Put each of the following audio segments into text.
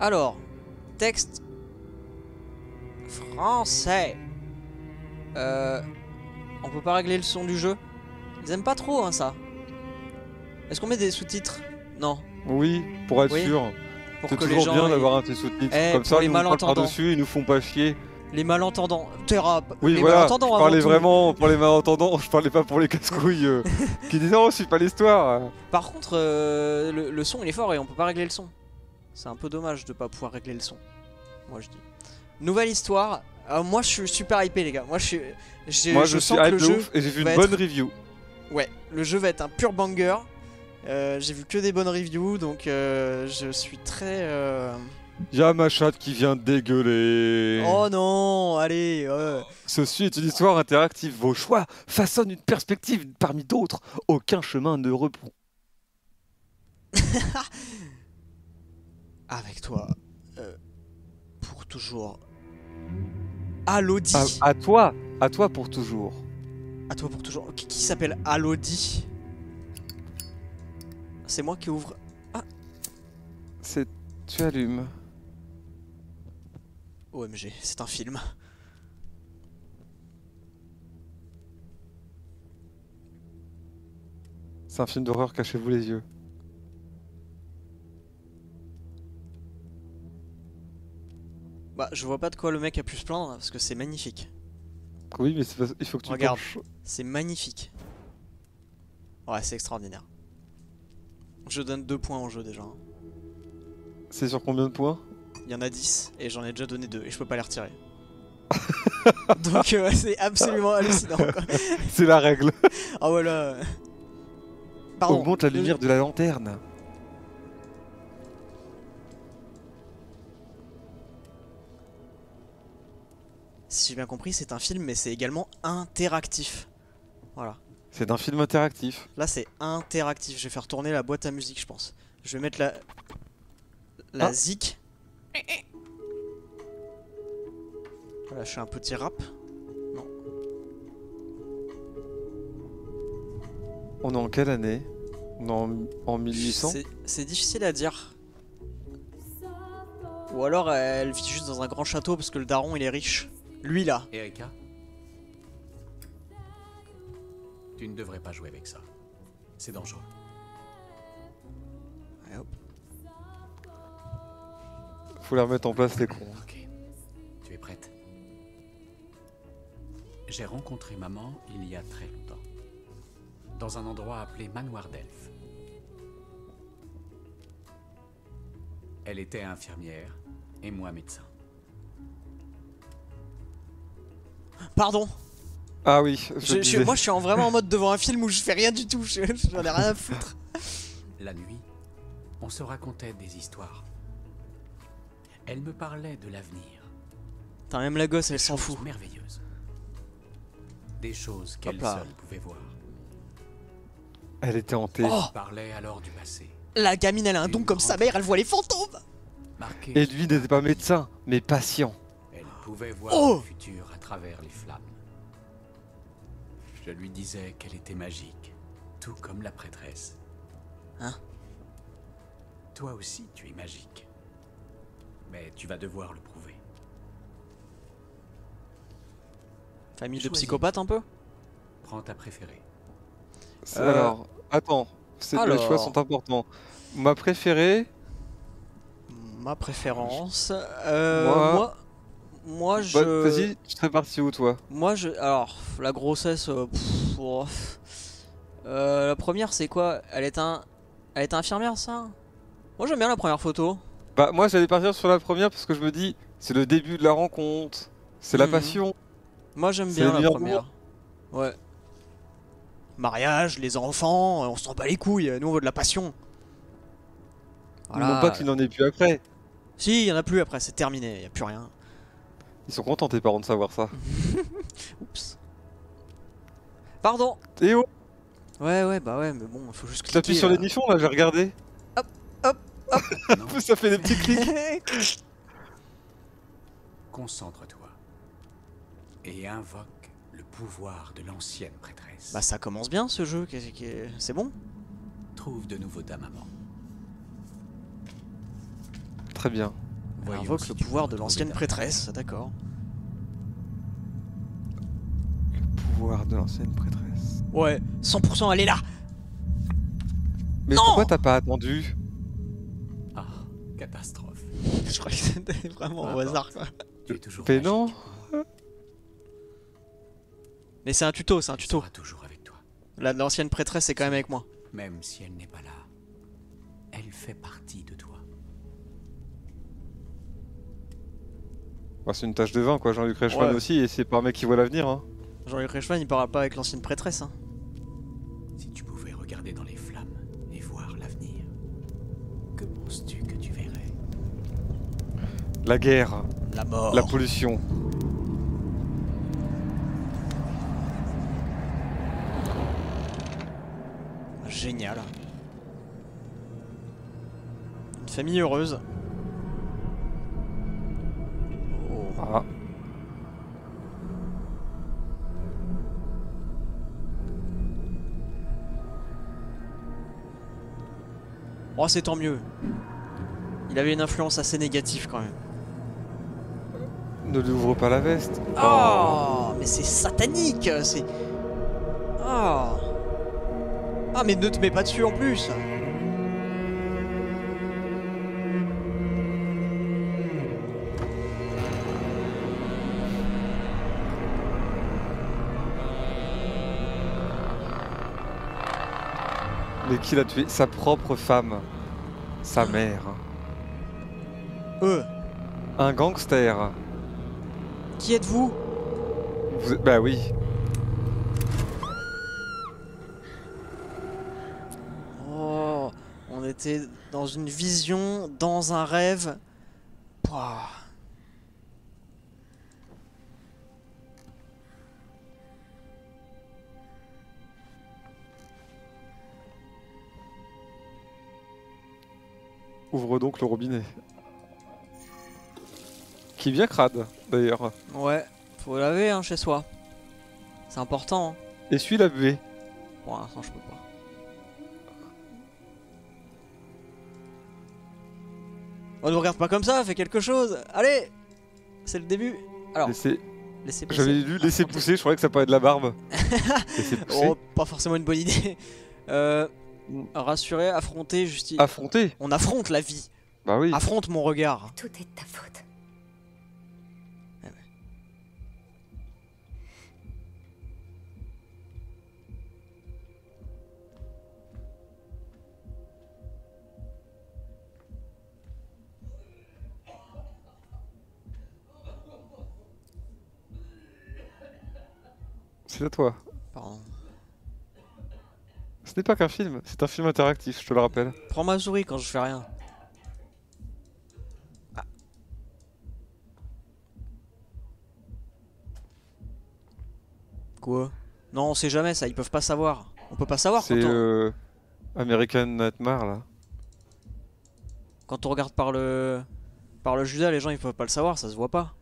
Alors, texte français. Euh, on peut pas régler le son du jeu? Ils aiment pas trop hein, ça. Est-ce qu'on met des sous-titres? Non. Oui, pour être Oui. sûr. C'est toujours gens bien aient- d'avoir un petit sous-titre. Eh, Comme ça, les ils nous par-dessus, ils nous font pas chier. les malentendants. Terra. Oui, les voilà, je malentendants avant tout. vraiment pour les malentendants, je parlais pas pour les casse-couilles euh, qui disaient « Oh, c'est pas l'histoire Par contre, euh, le, le son il est fort et on peut pas régler le son. C'est un peu dommage de pas pouvoir régler le son. Moi je dis. Nouvelle histoire. Euh, moi je suis super hypé les gars. Moi je suis. Moi, je, suis sens que hype le de jeu. ouf et j'ai vu une bonne être- review. Ouais, le jeu va être un pur banger. Euh, j'ai vu que des bonnes reviews donc euh, je suis très. euh, Y'a ma chatte qui vient de dégueuler. Oh non, allez. euh, Ceci est une histoire interactive. Vos choix façonnent une perspective parmi d'autres. Aucun chemin ne reprend. Avec toi. euh, pour toujours. Alodi. À, à toi, à toi pour toujours. À toi pour toujours. Qui, qui s'appelle Alodi C'est moi qui ouvre. C'est tu allumes. OMG, c'est un film. C'est un film d'horreur. Cachez-vous les yeux. Bah, je vois pas de quoi le mec a pu se plaindre parce que c'est magnifique. Oui, mais pas- il faut que tu Regarde. C'est magnifique. Ouais, c'est extraordinaire. Je donne deux points au jeu déjà. hein. C'est sur combien de points? Il y en a 10 et j'en ai déjà donné deux et je peux pas les retirer. Donc euh, c'est absolument hallucinant. quoi. C'est la règle. Ah voilà. Pardon. Augmente la lumière de la lanterne. Si j'ai bien compris, c'est un film mais c'est également interactif. Voilà. C'est un film interactif. Là c'est interactif. Je vais faire tourner la boîte à musique, je pense. Je vais mettre la la Ah. zik. Voilà, je fais un petit rap. On est en quelle année? On est en, en 1800 C'est- C'est difficile à dire. Ou alors elle vit juste dans un grand château parce que le daron il est riche. Lui là. Erika Tu ne devrais pas jouer avec ça. C'est dangereux. Hop. Faut les remettre en place les cons. Ok. Tu es prête? J'ai rencontré maman il y a très longtemps. Dans un endroit appelé Manoir d'Elfe. Elle était infirmière et moi médecin. Pardon. Ah oui, je, Je- je- disais. moi je suis en- vraiment en mode devant un film où je fais rien du tout. je- J'en ai rien à foutre. La nuit, on se racontait des histoires. Elle me parlait de l'avenir. Putain, même la gosse elle s'en fout. merveilleuses. Des choses qu'elle Hop là. seule pouvait voir. Elle était hantée. Oh Parlait alors du passé. La gamine elle a un don comme sa mère, elle voit les fantômes. Marqué, Et lui n'était pas médecin, mais patient. Pouvait voir Oh le futur à travers les flammes. Je lui disais qu'elle était magique, tout comme la prêtresse. Hein? Toi aussi, tu es magique. Mais tu vas devoir le prouver. Famille de Choisis. psychopathes un peu? Prends ta préférée. Euh, Alors, attends, c'est- les alors. choix sont importants. Ma préférée, Ma préférence. Euh, Moi- moi. Moi je. bah, vas-y, tu serais parti où toi? Moi, je. Alors, la grossesse. euh, pff, oh. Euh, la première, c'est quoi? Elle est un. Elle est infirmière, ça? Moi, j'aime bien la première photo. Bah moi j'allais partir sur la première parce que je me dis, c'est le début de la rencontre, c'est la Mhm. passion. Moi, j'aime bien la première. Ouais. Mariage, les enfants, on s'en bat les couilles. Nous, on veut de la passion. Voilà. Non pas qu'il n'en ait plus après. Si, il y en a plus après, c'est terminé, il y a plus rien. Ils sont contents tes parents de savoir ça. Oups. Pardon. Oh, Ouais, ouais, bah ouais, mais bon, il faut juste tu appuies cliquer. sur là. les nichons là, j'ai regardé. Non, Ça fait des petits clics. concentre-toi. Et invoque le pouvoir de l'ancienne prêtresse. bah, ça commence bien ce jeu, c'est bon Trouve de nouveau ta maman. Très bien. Elle Voyons invoque si le pouvoir de l'ancienne prêtresse, d'accord. Pouvoir de l'ancienne prêtresse. Ouais, 100% elle est là Mais Non pourquoi t'as pas attendu? Ah, catastrophe. Je crois que c'était vraiment au hasard quoi. Tu es toujours Mais magique. non Mais c'est un tuto, c'est un Elle tuto. sera toujours avec toi. La- L'ancienne prêtresse est quand même avec moi. Même si elle n'est pas là, elle fait partie de toi. Bah, C'est une tâche de vin quoi, Jean-Luc Reichmann Ouais. aussi, et c'est pas un mec qui voit l'avenir. Hein. Jean-Luc Reichmann il parle pas avec l'ancienne prêtresse hein. Si tu pouvais regarder dans les flammes et voir l'avenir, que penses-tu que tu verrais? La guerre, La mort. la pollution. Génial. Une famille heureuse. Ah. Oh, c'est tant mieux. Il avait une influence assez négative quand même. Ne lui ouvre pas la veste. Oh, mais c'est satanique, c'est... Ah. Ah, mais ne te mets pas dessus en plus. Mais qui l'a tué Sa propre femme. Sa mère. Euh, Un gangster. qui êtes-vous? Vous- Bah oui. Oh, on était dans une vision, dans un rêve. Pouah. Ouvre donc le robinet. Qui bien crade, d'ailleurs. Ouais, faut laver hein, chez soi. C'est important. Hein. Essuie la buée. Pour l'instant, je peux pas. On ne regarde pas comme ça, fais quelque chose. Allez, c'est le début. Alors, Laissez- laissez passer. J'avais lu laisser pousser, je croyais que ça parlait de la barbe. laisser pousser. Oh, pas forcément une bonne idée. Euh. Rassurer, affronter, justice. Affronter On affronte la vie. Bah oui. Affronte mon regard. Tout est de ta faute. C'est à toi. Pardon. Ce n'est pas qu'un film, c'est un film interactif, je te le rappelle. Prends ma souris quand je fais rien. Ah. Quoi? Non, on sait jamais ça, ils peuvent pas savoir. On peut pas savoir quand C'est euh, American Nightmare là. quand on regarde par le par le Judas, les gens ils peuvent pas le savoir, ça se voit pas.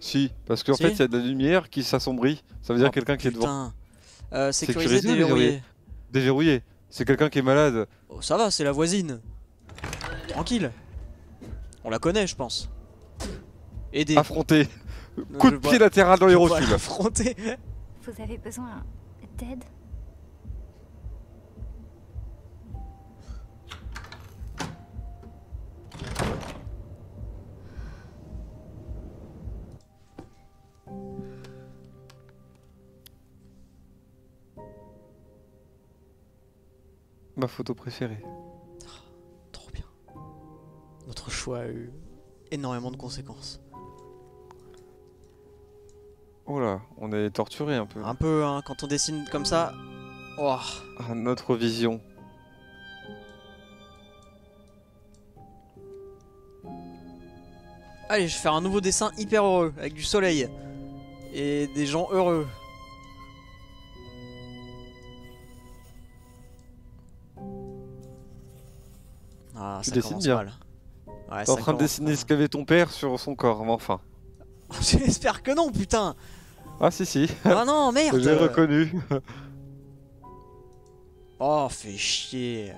Si, parce qu'en Si. fait il y a de la lumière qui s'assombrit. Ça veut dire Oh, quelqu'un qui est devant. Euh, sécuriser, Sécuriser déverrouiller. Déverrouillé. C'est quelqu'un qui est malade. Oh, ça va, c'est la voisine. Tranquille. On la connaît, je pense. Aider. Affronter. Coup de pied latéral dans les rotules. l'affronter. Vous avez besoin d'aide? Ma photo préférée. Trop bien. Notre choix a eu énormément de conséquences. Oh là, on est torturé un peu. Un peu, hein, quand on dessine comme ça. Oh, Ah, notre vision. Allez, je vais faire un nouveau dessin hyper heureux, avec du soleil. Et des gens heureux. Ah, Tu ça dessines bien. mal. Ouais, T'es en train de dessiner ce qu'avait ton père sur son corps, mais enfin. J'espère que non, putain Ah si si, Ah non, merde j'ai reconnu. Oh, fais chier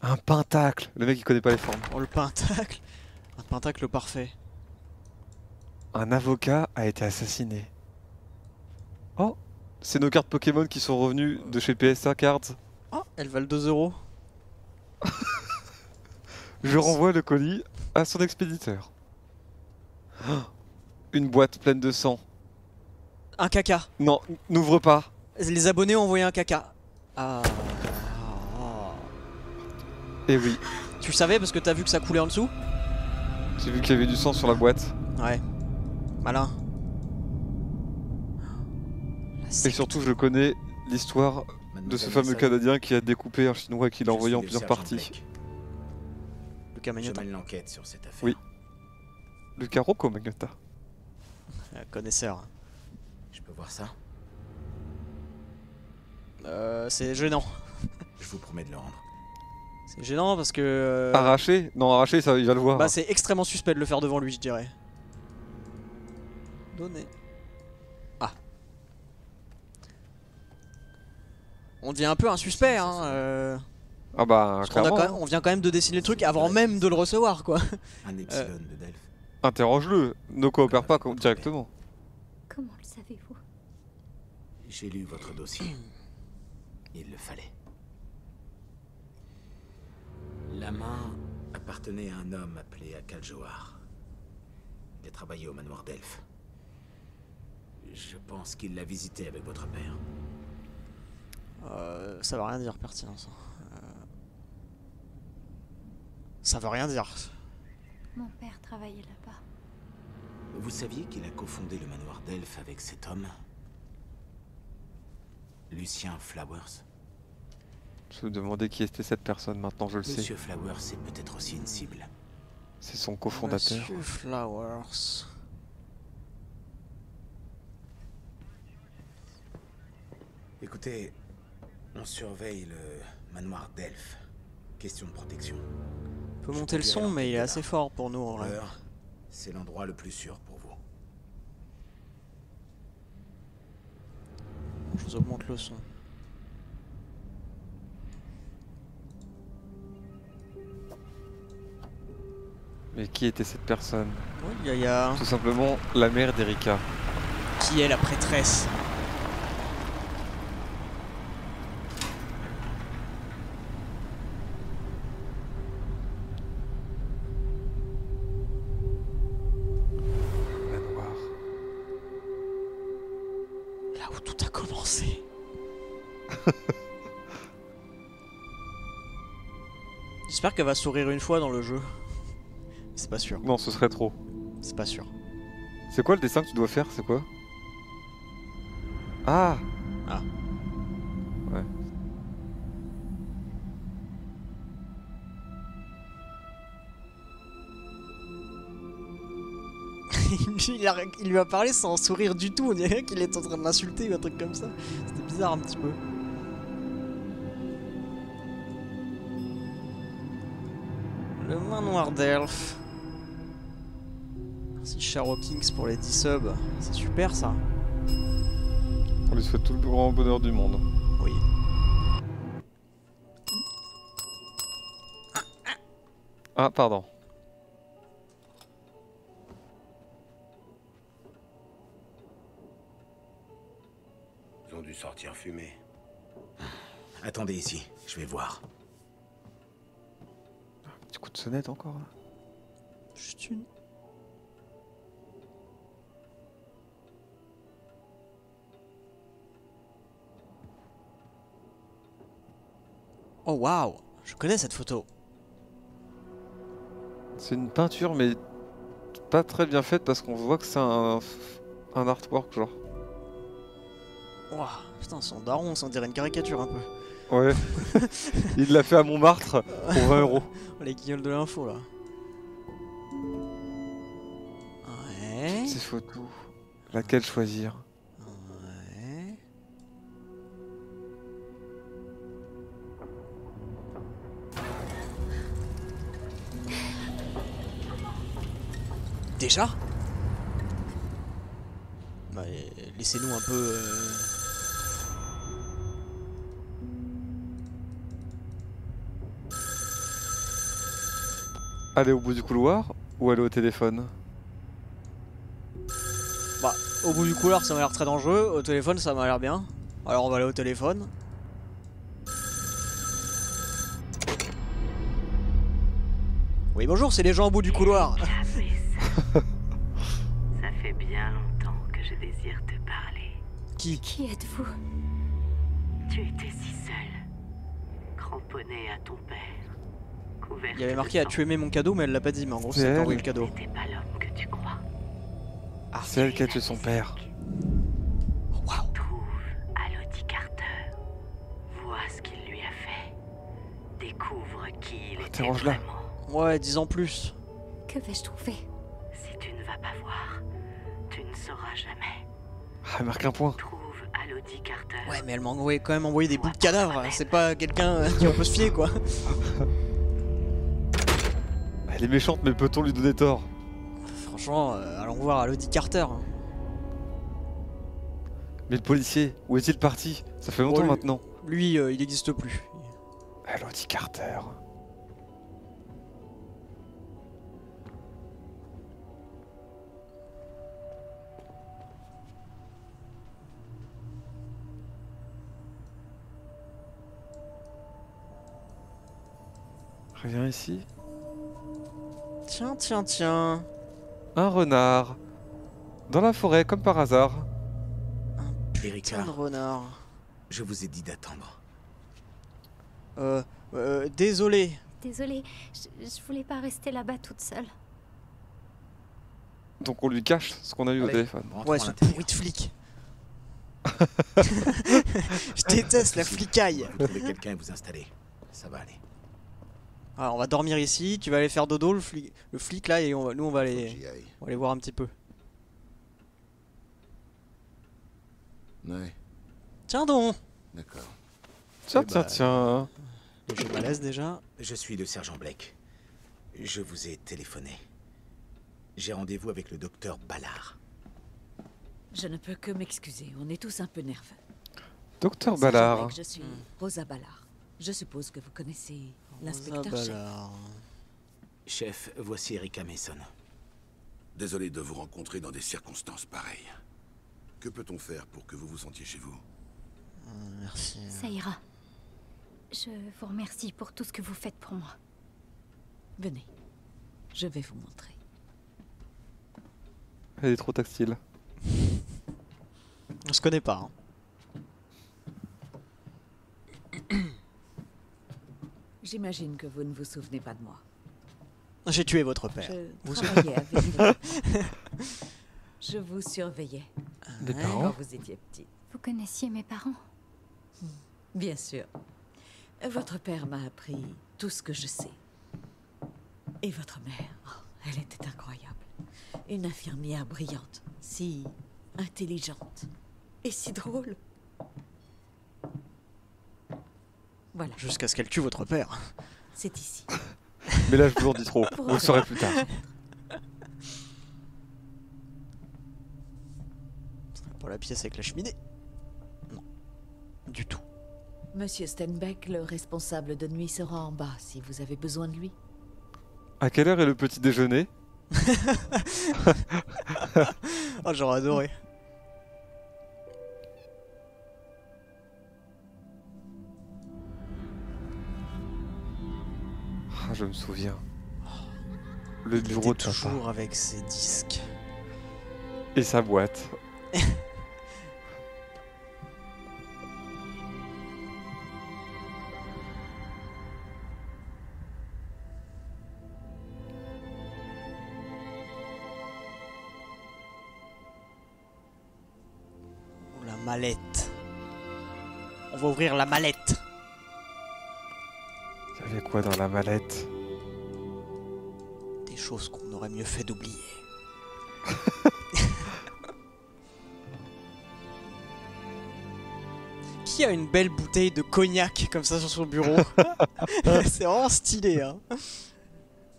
Un pentacle Le mec il connaît pas les formes. Oh le pentacle Un pentacle parfait. Un avocat a été assassiné. Oh C'est nos cartes Pokémon qui sont revenues de chez PSA Cards. Elles valent 2 euros. Je renvoie le colis à son expéditeur. Une boîte pleine de sang. Un caca. Non, n'ouvre pas. Les abonnés ont envoyé un caca. Ah. Eh oui, Tu le savais parce que t'as vu que ça coulait en dessous? J'ai vu qu'il y avait du sang sur la boîte. Ouais. Malin. Et surtout, je connais l'histoire de ce fameux Canadien qui a découpé un Chinois et qui l'a envoyé en plusieurs parties. Lucas mène l'enquête sur cette affaire. Oui. Le Rocco Magnotta. Euh, Connaisseur. Je peux voir ça? Euh, c'est gênant. Je vous promets de le rendre. C'est gênant parce que. euh, Arraché? Non, arraché, ça, il va le voir. Bah c'est extrêmement suspect de le faire devant lui, je dirais. Donné. On devient un peu un suspect, hein. euh, ah bah, parce a quand même- on vient quand même de dessiner le truc avant même de le recevoir, quoi. Un epsilon de Delphes. Interroge-le. Ne coopère pas directement. Comment le savez-vous? J'ai lu votre dossier. Il le fallait. La main appartenait à un homme appelé Akal Johar. Il a travaillé au manoir d'Elf. Je pense qu'il l'a visité avec votre père. Euh, ça veut rien dire, pertinence. Euh, Ça veut rien dire. Mon père travaillait là-bas. Vous saviez qu'il a cofondé le manoir d'Elf avec cet homme? Lucien Flowers? Je me demandais qui était cette personne, maintenant je le sais. Monsieur Flowers est peut-être aussi une cible. C'est son cofondateur. Monsieur Flowers. Écoutez, on surveille le manoir d'Elf. Question de protection. On peut Je monter le son, mais il est assez fort pour nous en vrai. C'est l'endroit le plus sûr pour vous. Je vous augmente le son. Mais qui était cette personne? Oui, il y a- il y a... Tout simplement la mère d'Erika. Qui est la prêtresse J'espère qu'elle va sourire une fois dans le jeu. C'est pas sûr. Non, ce serait trop. C'est pas sûr. C'est quoi le dessin que tu dois faire C'est quoi? Ah Ah. Ouais. il, a- il lui a parlé sans sourire du tout. On dirait qu'il est en train de l'insulter ou un truc comme ça. C'était bizarre un petit peu. Le manoir d'Elf. Merci Sharo Kings pour les 10 subs. C'est super ça. On lui souhaite tout le grand bonheur du monde. Oui. Ah, pardon. Ils ont dû sortir fumer. Attendez ici, je vais voir. De sonnette encore là. Juste une. Oh waouh Je connais cette photo. C'est une peinture, mais pas très bien faite parce qu'on voit que c'est un, un artwork, genre. Ouah, putain, son daron, ça dirait une caricature un peu. Ouais. Il l'a fait à Montmartre pour 20 euros. Les guignols de l'info là. Ouais. Ces photos. Laquelle choisir? Ouais. Déjà? Bah, laissez-nous un peu. euh, Aller au bout du couloir ou aller au téléphone? Bah, au bout du couloir, ça m'a l'air très dangereux. Au téléphone, ça m'a l'air bien. Alors, on va aller au téléphone. Oui, bonjour, c'est les gens au bout du couloir. Ça fait bien longtemps que je désire te parler. Qui? Qui êtes-vous? Tu étais si seule, cramponnée à ton père, Il y avait marqué à tu aimé mon cadeau, mais elle l'a pas dit. Mais en gros, C'est c'est elle. pas envoyé le cadeau. Pas l'homme que tu crois. C'est elle qui a tué son père. Waouh. Trouve Alodie Carter. Vois ce qu'il lui a fait. Découvre qui il était Interroge-la. vraiment. Ouais, 10 ans plus. Que vais-je trouver? Si tu ne vas pas voir, tu ne sauras jamais. Ah, elle marque un point. Trouve Alodie Carter. Ouais, mais elle m'a envoyé- quand même envoyé des bouts de cadavres. C'est pas quelqu'un qui on peut se fier, quoi. Elle est méchante, mais peut-on lui donner tort? Franchement, euh, allons voir Elodie Carter. hein. Mais le policier, où est-il parti? Ça fait longtemps lui- maintenant. Lui, euh, il n'existe plus. Elodie Carter. Reviens ici. Tiens, tiens, tiens. Un renard. Dans la forêt, comme par hasard. De renard. je vous ai dit d'attendre. Euh, euh, désolé. Désolée, je, je voulais pas rester là-bas toute seule. Donc on lui cache ce qu'on a eu au téléphone. Ouais, ce pourri de flic. Je déteste la flicaille. Vous trouvez quelqu'un et vous installez. Ça va aller. Alors, on va dormir ici. Tu vas aller faire dodo, le flic, le flic là, et on va- nous, on va aller, j'y aille. on va aller voir un petit peu. Ouais, Tiens donc. d'accord. Tiens, Eh tiens, bah, tiens. Je malaise déjà. Je suis le sergent Blake. Je vous ai téléphoné. J'ai rendez-vous avec le docteur Ballard. Je ne peux que m'excuser, on est tous un peu nerveux. Docteur Ballard. Blake, Je suis Rosa Ballard. Je suppose que vous connaissez l'inspecteur chef. Ballard. Chef, voici Erika Mason. Désolé de vous rencontrer dans des circonstances pareilles. Que peut-on faire pour que vous vous sentiez chez vous? Merci. Ça ira. Je vous remercie pour tout ce que vous faites pour moi. Venez, je vais vous montrer. Elle est trop tactile. On se connaît pas. hein. J'imagine que vous ne vous souvenez pas de moi. J'ai tué votre père. Je Vous travaillais avec vous. Je vous surveillais Ouais. quand parents vous étiez petite. Vous connaissiez mes parents Bien sûr. Votre père m'a appris tout ce que je sais. Et votre mère, oh, elle était incroyable. Une infirmière brillante, si intelligente et si drôle. Voilà, Jusqu'à ce qu'elle tue votre père. c'est ici. Mais là, je vous en dis trop. Vous le saurez plus tard. Pour la pièce avec la cheminée. Non. Du tout. Monsieur Stenbeck, le responsable de nuit, sera en bas si vous avez besoin de lui. À quelle heure est le petit déjeuner? Oh, j'aurais adoré. Ah, je me souviens. Le Il bureau de était papa. toujours avec ses disques. Et sa boîte. Oh, la mallette. On va ouvrir la mallette. Avait quoi dans la mallette? Des choses qu'on aurait mieux fait d'oublier. Qui a une belle bouteille de cognac comme ça sur son bureau? C'est vraiment stylé, hein.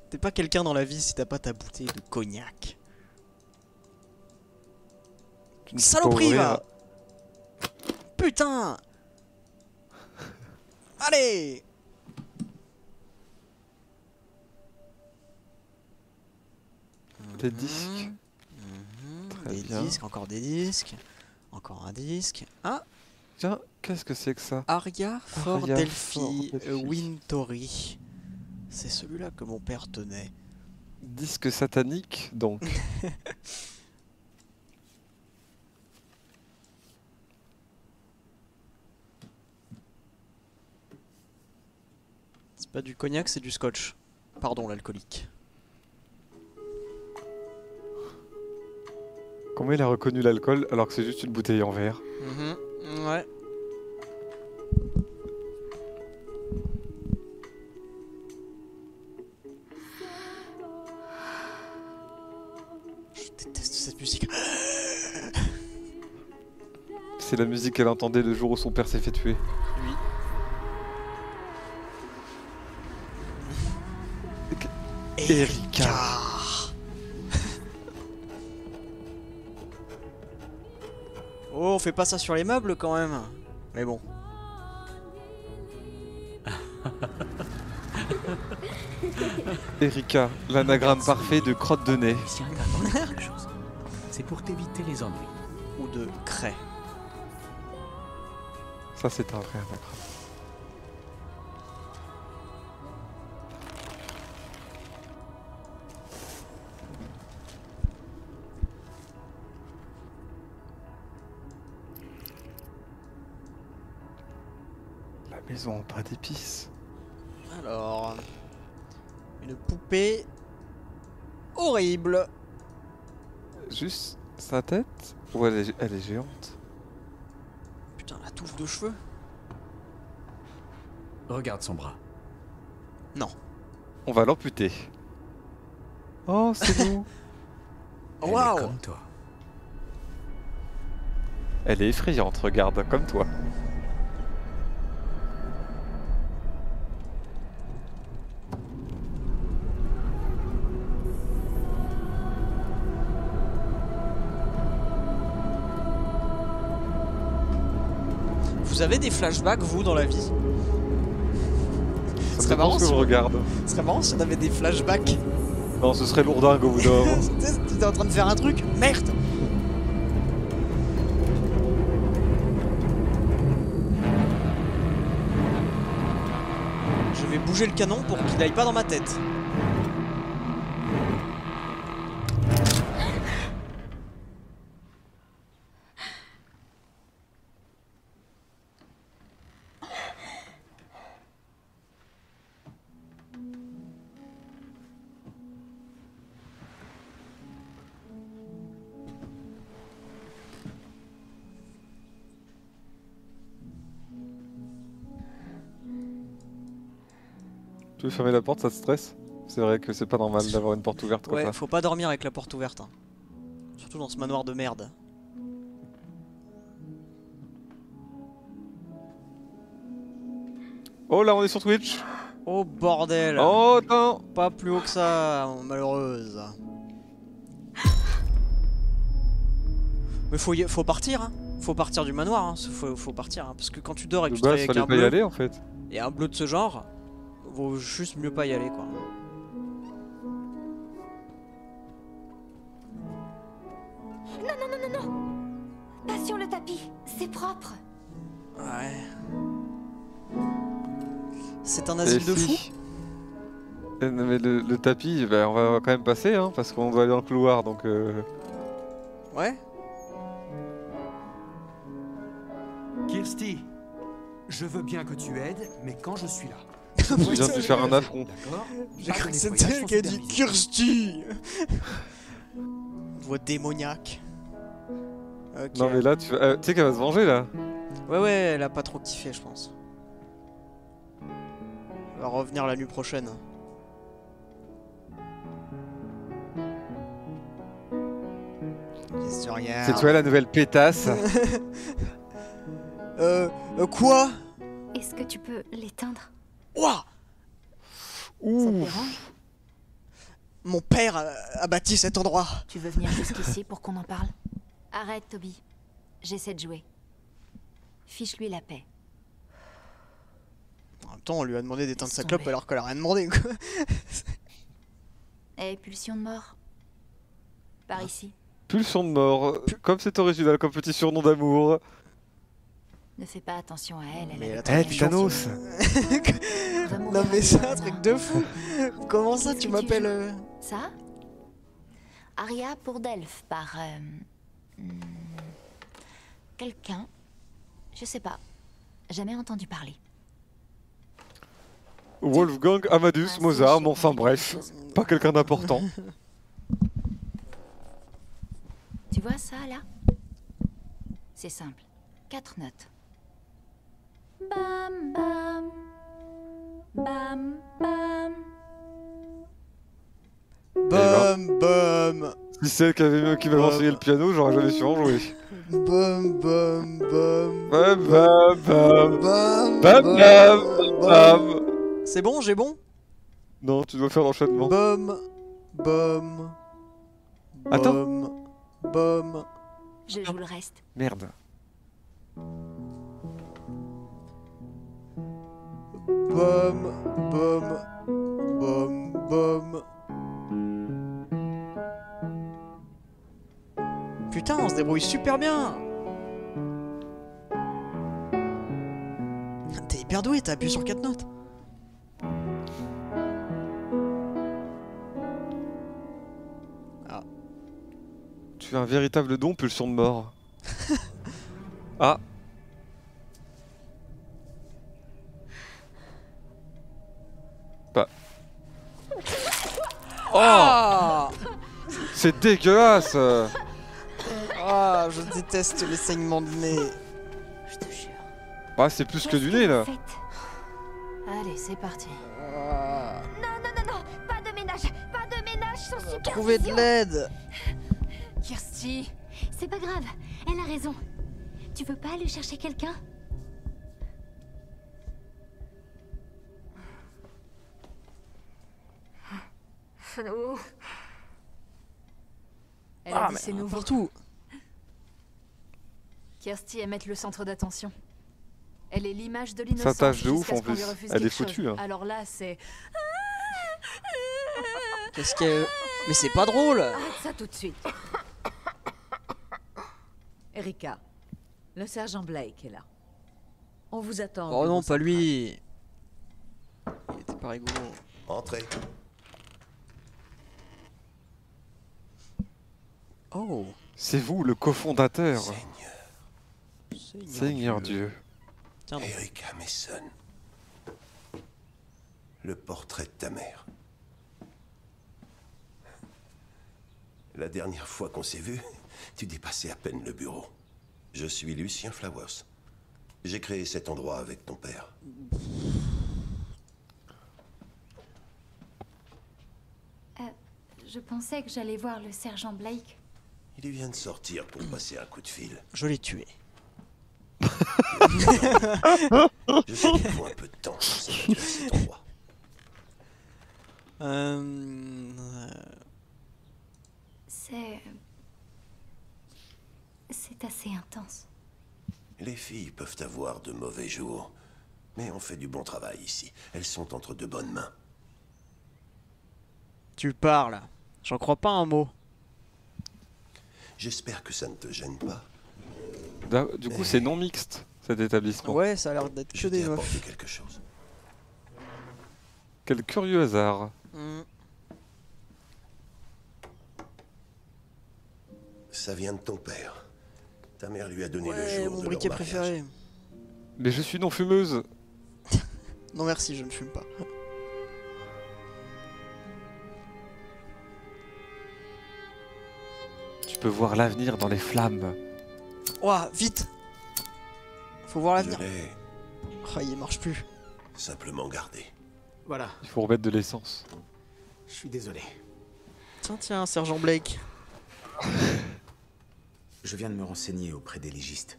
T'es pas quelqu'un dans la vie si t'as pas ta bouteille de cognac. Une saloperie, ouvrir. va Putain Allez Des disques. Mhm, Très Des bien. disques, encore des disques. Encore un disque. Ah, Tiens, qu'est-ce que c'est que ça? Aria for Aria Delphi, for Delphi. euh, Wintory. C'est celui-là que mon père tenait. Disque satanique, donc. C'est pas du cognac, c'est du scotch. Pardon, l'alcoolique. Comment il a reconnu l'alcool alors que c'est juste une bouteille en verre Mhm, Ouais. Je déteste cette musique. C'est la musique qu'elle entendait le jour où son père s'est fait tuer. Oui. Erika. Fait pas ça sur les meubles quand même. Mais bon. Erika, l'anagramme parfait de crotte de nez. Si c'est pour t'éviter les ennuis. Ou de craie. Ça, c'est un vrai anagramme. Juste sa tête Ou elle est, elle est géante? Putain, la touffe de cheveux. Regarde son bras. Non. On va l'amputer. Oh, c'est est Waouh comme toi. Elle est effrayante, regarde, comme toi. Avez des flashbacks, vous, dans la vie Ça serait marrant si on- regarde. Ce serait marrant si on avait des flashbacks. Non, ce serait lourdingue au bout d'un. Tu sais, T'étais en train de faire un truc Merde Je vais bouger le canon pour qu'il aille pas dans ma tête. Fermer la porte, ça te stresse? C'est vrai que c'est pas normal d'avoir une porte ouverte comme Ouais, ça. faut pas dormir avec la porte ouverte. hein. Surtout dans ce manoir de merde. Oh là, on est sur Twitch Oh bordel Oh, attends Pas plus haut que ça, malheureuse. Mais faut, y- faut partir, hein. Faut partir du manoir, hein. Faut, faut partir, hein. Parce que quand tu dors et que De tu te base, avec fallait un pas y bleu, aller en fait. et un bleu de ce genre, vaut juste mieux pas y aller, quoi. Non, non, non, non, non Pas sur le tapis, c'est propre. Ouais. C'est un Et asile de si- fous Eh, non, mais le, le tapis, bah, on va quand même passer, hein, parce qu'on doit aller dans le couloir, donc... Euh... Ouais Kirsty, je veux bien que tu aides, mais quand je suis là. Je viens de lui faire un affront. J'ai Pas cru que c'était elle qui a dit. Kirsty Voix démoniaque. Non mais là, tu, vas- euh, tu sais qu'elle va se venger là. Ouais, ouais, elle a pas trop kiffé, je pense. Elle va revenir la nuit prochaine. C'est toi la nouvelle pétasse. Euh, euh, quoi? Est-ce que tu peux l'éteindre? Ouah Ça te Ouh. dérange Mon père a, a bâti cet endroit. Tu veux venir jusqu'ici pour qu'on en parle? Arrête, Toby. J'essaie de jouer. Fiche-lui la paix. En même temps, on lui a demandé d'éteindre sa clope alors qu'elle a rien demandé, quoi. Eh, pulsion de mort Par ici. Pulsion de mort. Comme c'est original comme petit surnom d'amour. Ne fais pas attention à elle. elle Mais avait attends, Eh, pas Thanos Non mais avec c'est un truc de fou Comment ça tu m'appelles euh, Ça Aria pour Delphes par euh, hmm, quelqu'un. Je sais pas. Jamais entendu parler. Wolfgang Amadeus Ah, Mozart, mais enfin bref. Pas quelqu'un d'important. Tu vois ça là? C'est simple. Quatre notes. Bam bam. Bam bam. Bum bum Si c'est elle qui avait qui m'avait enseigné le piano, j'aurais jamais su en jouer. Bum bum Bam bam bam. Bam Bam bum, bam bam. C'est bon, j'ai bon? Non, tu dois faire l'enchaînement. Bum bum Attends. Bum Je joue le reste. Merde. Bum bum bum bum Putain, on se débrouille super bien T'es hyper doué, t'as appuyé sur 4 notes. Tu as un véritable don, pulsion de mort. ah. Oh Ah C'est dégueulasse Ah, je déteste les saignements de nez. Je te jure. Bah c'est plus que du nez là Allez, c'est parti. Ah, Non, non, non, non, pas de ménage, pas de ménage sans supervision. Trouver de l'aide Kirsty, c'est pas grave, elle a raison. Tu veux pas aller chercher quelqu'un? Elle Ah, a dit mais c'est nouveau. Partout Kirsty aime être le centre d'attention. Elle est l'image de l'innocence. tâche de ouf, en plus. Elle est foutue, hein. Alors là, c'est. Qu'est-ce que... Mais c'est pas drôle Arrête ça tout de suite. Erika, le sergent Blake est là. On vous attend. Oh non, pas lui Il était pas rigolo. Entrez. Oh C'est vous, le cofondateur Seigneur, Seigneur Dieu. Erika Mason. Le portrait de ta mère. La dernière fois qu'on s'est vu, tu dépassais à peine le bureau. Je suis Lucien Flowers. J'ai créé cet endroit avec ton père. je pensais que j'allais voir le sergent Blake. Il vient de sortir pour passer un coup de fil. Je l'ai tué. Je sais qu'il faut un peu de temps pour s'habituer à cet endroit. Euh... euh, C'est. C'est assez intense. Les filles peuvent avoir de mauvais jours, mais on fait du bon travail ici. Elles sont entre de bonnes mains. Tu parles. J'en crois pas un mot. J'espère que ça ne te gêne pas. Du coup, c'est non mixte cet établissement. Ouais, ça a l'air d'être Je que des meufs. quelque chose. Quel curieux hasard. Hmm. Ça vient de ton père. Ta mère lui a donné le Ouais, jour mon de leur briquet préféré. Mais je suis non fumeuse. Non merci, je ne fume pas. Peux voir l'avenir dans les flammes. Ouah, vite Faut voir l'avenir. Ah, il marche plus. simplement gardé. Voilà, Il faut remettre de l'essence. je suis désolé. Tiens, tiens, sergent Blake. Je viens de me renseigner auprès des légistes.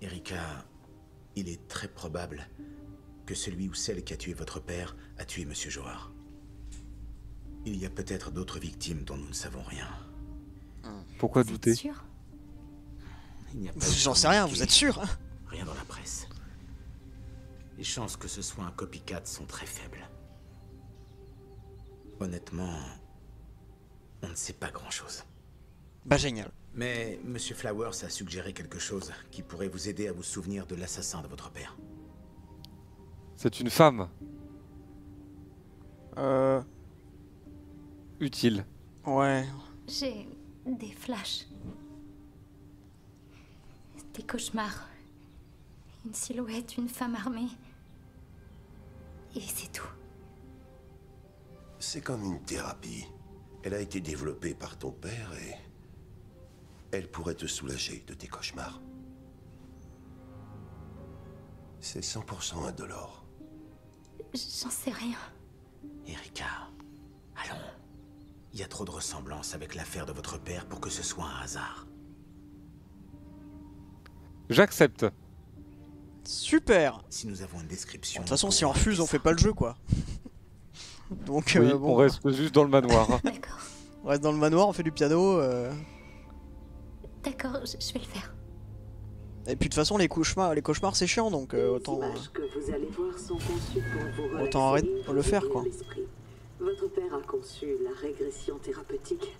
Erika, il est très probable que celui ou celle qui a tué votre père a tué Monsieur Johar. Il y a peut-être d'autres victimes dont nous ne savons rien. Pourquoi douter sûr Il n'y a pas J'en sais rien, vous êtes sûr Rien dans la presse. Les chances que ce soit un copycat sont très faibles. Honnêtement, on ne sait pas grand-chose. Bah génial. Mais Monsieur Flowers a suggéré quelque chose qui pourrait vous aider à vous souvenir de l'assassin de votre père. C'est une femme Euh... utile. Ouais. J'ai des flashs. Des cauchemars. Une silhouette, une femme armée. Et c'est tout. C'est comme une thérapie. Elle a été développée par ton père et... Elle pourrait te soulager de tes cauchemars. C'est 100% indolore. J'en sais rien. Erika, allons. Il y a trop de ressemblances avec l'affaire de votre père pour que ce soit un hasard. J'accepte. Super Si nous avons une description... De toute façon, si on refuse, on fait pas le jeu, quoi. Donc, Oui, euh, on reste juste dans le manoir. D'accord. on reste dans le manoir, on fait du piano. euh, D'accord, je, je vais le faire. Et puis de toute façon, les cauchemars, les cauchemars c'est chiant, donc euh, autant. images que vous allez voir sont conçues pour vous Autant arrêter- et le faire, quoi. Votre père a conçu la régression thérapeutique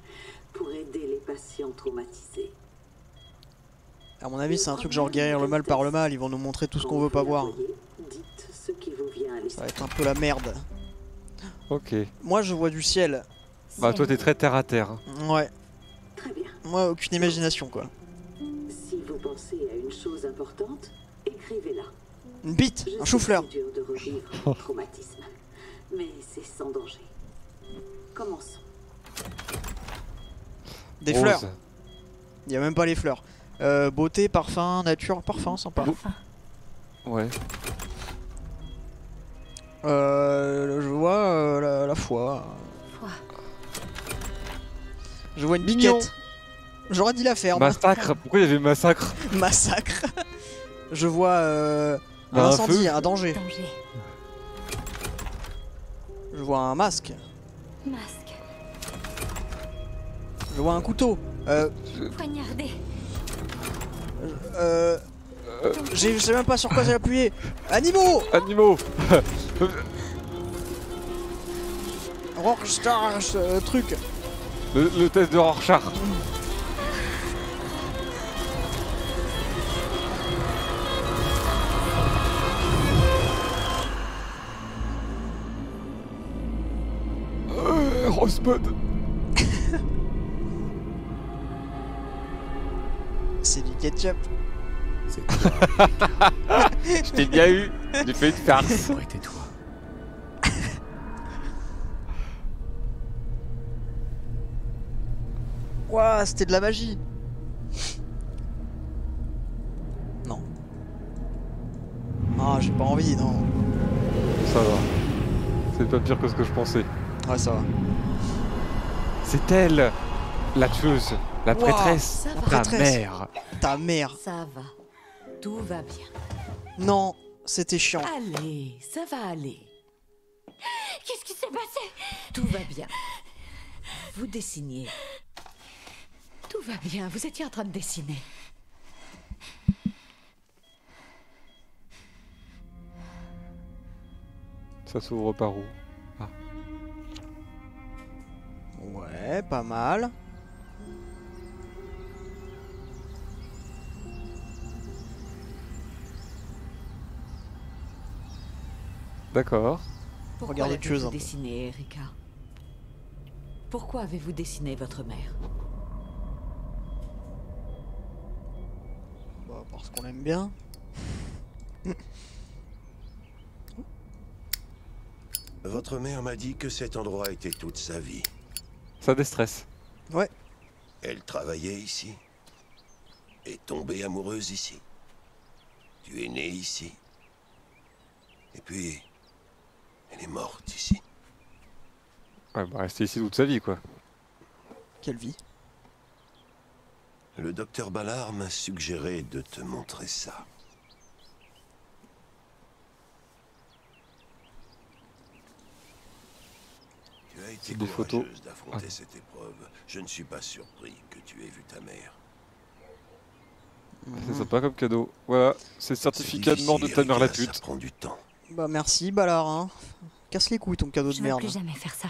pour aider les patients traumatisés. À mon avis, c'est un truc genre guérir le mal par le mal. Ils vont nous montrer tout ce qu'on veut pas voir. voyez, Dites ce qui vous vient à Ça va être un peu la merde. Ok. Moi, je vois du ciel. Bah toi t'es très terre à terre. Ouais. Très bien. Moi, aucune imagination, quoi. Si vous pensez à une chose importante, écrivez-la. Une bite, Je un chou-fleur. que c'est dur de revivre un traumatisme, mais c'est sans danger. Commençons. Des Rose. fleurs. Il y a même pas les fleurs. Euh, beauté, parfum, nature, parfum, sympa. Ouais. Euh, je vois euh, la, la foi. Foi. Je vois une Mignon. biquette. J'aurais dit la ferme. Massacre. Pourquoi il y avait massacre Massacre. je vois euh, un Un incendie, feu. un danger. Danger. Je vois un masque. Masque. Je vois un couteau. Euh, Poignardé. euh, j'ai- je sais même pas sur quoi j'ai appuyé. Animaux Animaux. Rorschach, euh, truc. Le, le test de Rorschach. C'est du ketchup. C'est toi, Je t'ai bien eu. J'ai fait une farce. été toi. Ouah, c'était de la magie. Non. Ah, j'ai pas envie, non. Ça va. C'est pas pire que ce que je pensais. Ouais, ça va. C'est elle, la tueuse, la Wow. prêtresse, ta prêtresse. mère. Ta mère. Ça va. Tout va bien. Non, c'était chiant. Allez, ça va aller. Qu'est-ce qui s'est passé? Tout va bien. Vous dessinez. Tout va bien. Vous étiez en train de dessiner. Ça s'ouvre par où? Ouais, pas mal. D'accord. Pourquoi peu. dessiné, Erika? Pourquoi avez-vous dessiné votre mère? Bah, parce qu'on l'aime bien. Votre mère m'a dit que cet endroit était toute sa vie. Ça déstresse. Elle travaillait ici. Est tombée amoureuse ici. Tu es né ici. Et puis, elle est morte ici. Ouais, bah rester ici toute sa vie quoi. Quelle vie? Le docteur Ballard m'a suggéré de te montrer ça. Tu as été Des photos. d'affronter Ah. cette épreuve. Je ne suis pas surpris que tu aies vu ta mère. C'est sympa comme cadeau. Voilà, c'est le certificat de mort de ta mère la pute. Ça prend du temps. Bah merci, Ballard. Hein. Casse les couilles ton cadeau Je de ne veux merde. plus jamais faire ça.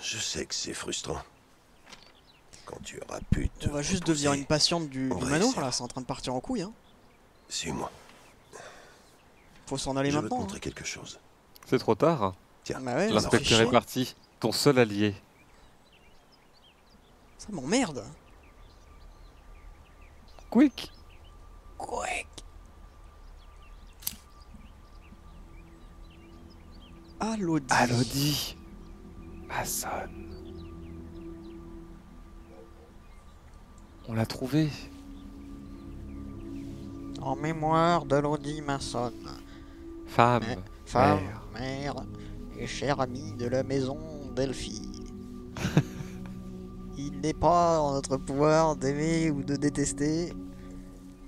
Je sais que c'est frustrant. Quand tu auras pu te On va juste reposer, devenir une patiente du, du manoir là, c'est en train de partir en couille. Hein. Suis-moi. Faut s'en aller Je veux te maintenant. montrer quelque chose. C'est trop tard. hein. Bah ouais, L'inspecteur est parti. Ton seul allié. Ça m'emmerde. Quick Quick. Allô, Alodi. Mason. On l'a trouvé. En mémoire d'Alodi Mason, Femme. Mais- femme, mère. mère et chère amie de la maison d'Elfie. Il n'est pas en notre pouvoir d'aimer ou de détester.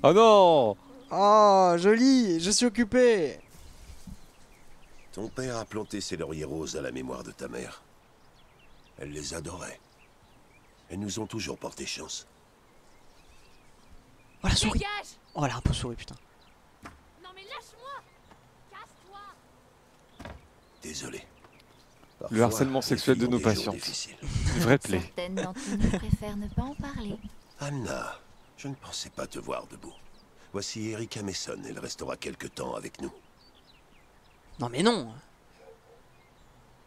Oh non Oh, joli, je suis occupé. Ton père a planté ses lauriers roses à la mémoire de ta mère. Elle les adorait. Elles nous ont toujours porté chance. Oh la souris. Dégage Oh elle a un peu souri putain. Non mais lâche-moi Désolé. Le harcèlement sexuel de nos difficiles. Une vraie plaie. Certaines d'entre nous préfèrent ne pas en parler. Anna, je ne pensais pas te voir debout. Voici Erika Mason, elle restera quelque temps avec nous. Non mais non.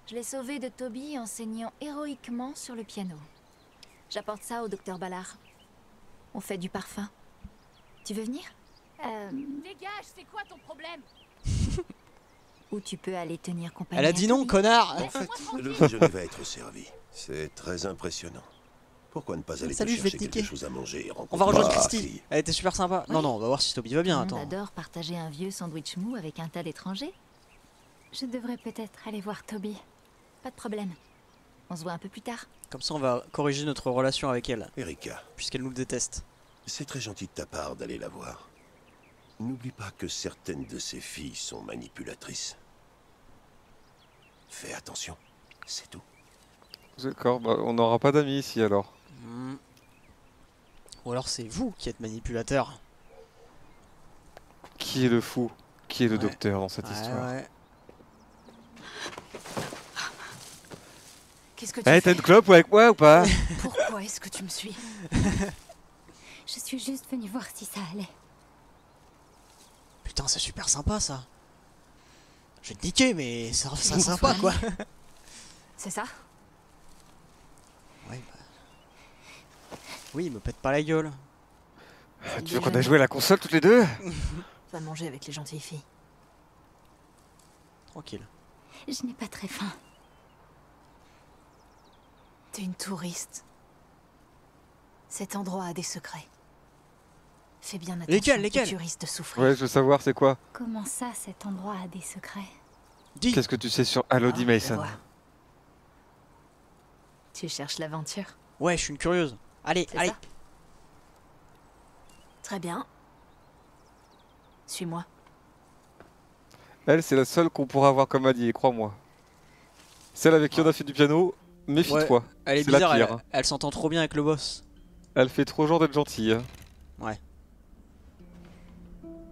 Je l'ai sauvé de Toby en saignant héroïquement sur le piano. J'apporte ça au docteur Ballard. On fait du parfum. Tu veux venir? Euh, Dégage, c'est quoi ton problème? Ou tu peux aller tenir compagnie. Elle a dit non, Toby. connard. En fait, le déjeuner va être servi. C'est très impressionnant. Pourquoi ne pas aller Salut, te je vais quelque chose à manger et On va rejoindre Christy. fille Elle était super sympa. Non non, on va voir si Toby va bien. On Attends. adore partager un vieux sandwich mou avec un tas d'étrangers. Je devrais peut-être aller voir Toby. Pas de problème. On se voit un peu plus tard. Comme ça on va corriger notre relation avec elle, Erika, puisqu'elle nous déteste. c'est très gentil de ta part d'aller la voir. N'oublie pas que certaines de ces filles sont manipulatrices. Fais attention, c'est tout. D'accord, bah, on n'aura pas d'amis ici alors. Hmm. Ou alors c'est vous qui êtes manipulateur. Qui est le fou? Qui est le Ouais. docteur dans cette Ouais, histoire? ouais. Qu'est-ce que tu Eh, t'as fais? une clope avec moi ou pas? Pourquoi est-ce que tu me suis? Je suis juste venue voir si ça allait. Putain, c'est super sympa ça. Je vais te niquer, mais c'est c'est Bon, sympa quoi. C'est ça Ouais, bah. Oui, me pète pas la gueule. Tu veux qu'on a joué à la console toutes les deux? Va manger avec les gentilles filles. Tranquille. Je n'ai pas très faim. T'es une touriste. Cet endroit a des secrets. Fais bien attention. Lesquels, que lesquels Tu risques de souffrir. Ouais, je veux savoir c'est quoi. Comment ça, cet endroit a des secrets Dis Qu'est-ce que tu sais sur Elodie Ah, je Mason. Tu cherches l'aventure. Ouais, je suis une curieuse. Allez, allez. ça Très bien. Suis-moi. Elle, c'est la seule qu'on pourra avoir comme alliée, crois-moi. Celle avec qui on a fait du piano, méfie-toi. Elle est C'est la bizarre, elle, pire. elle s'entend trop bien avec le boss. Elle fait trop genre d'être gentille. Ouais.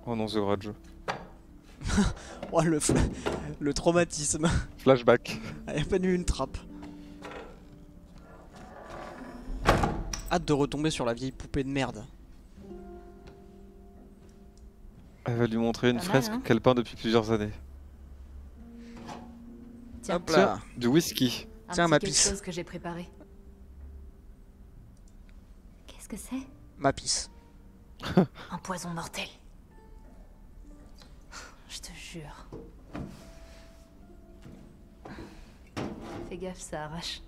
Oh non, The Grudge. Oh le, le traumatisme. Flashback. Elle a pas eu une trappe. Hâte de retomber sur la vieille poupée de merde. Elle va lui montrer une fresque hein qu'elle peint depuis plusieurs années. Tiens, Hop là. Du whisky. un tiens, ma pisse. chose que j'ai préparé. Qu'est-ce que c'est? Ma pisse. Un poison mortel. Je te jure. Fais gaffe, ça arrache.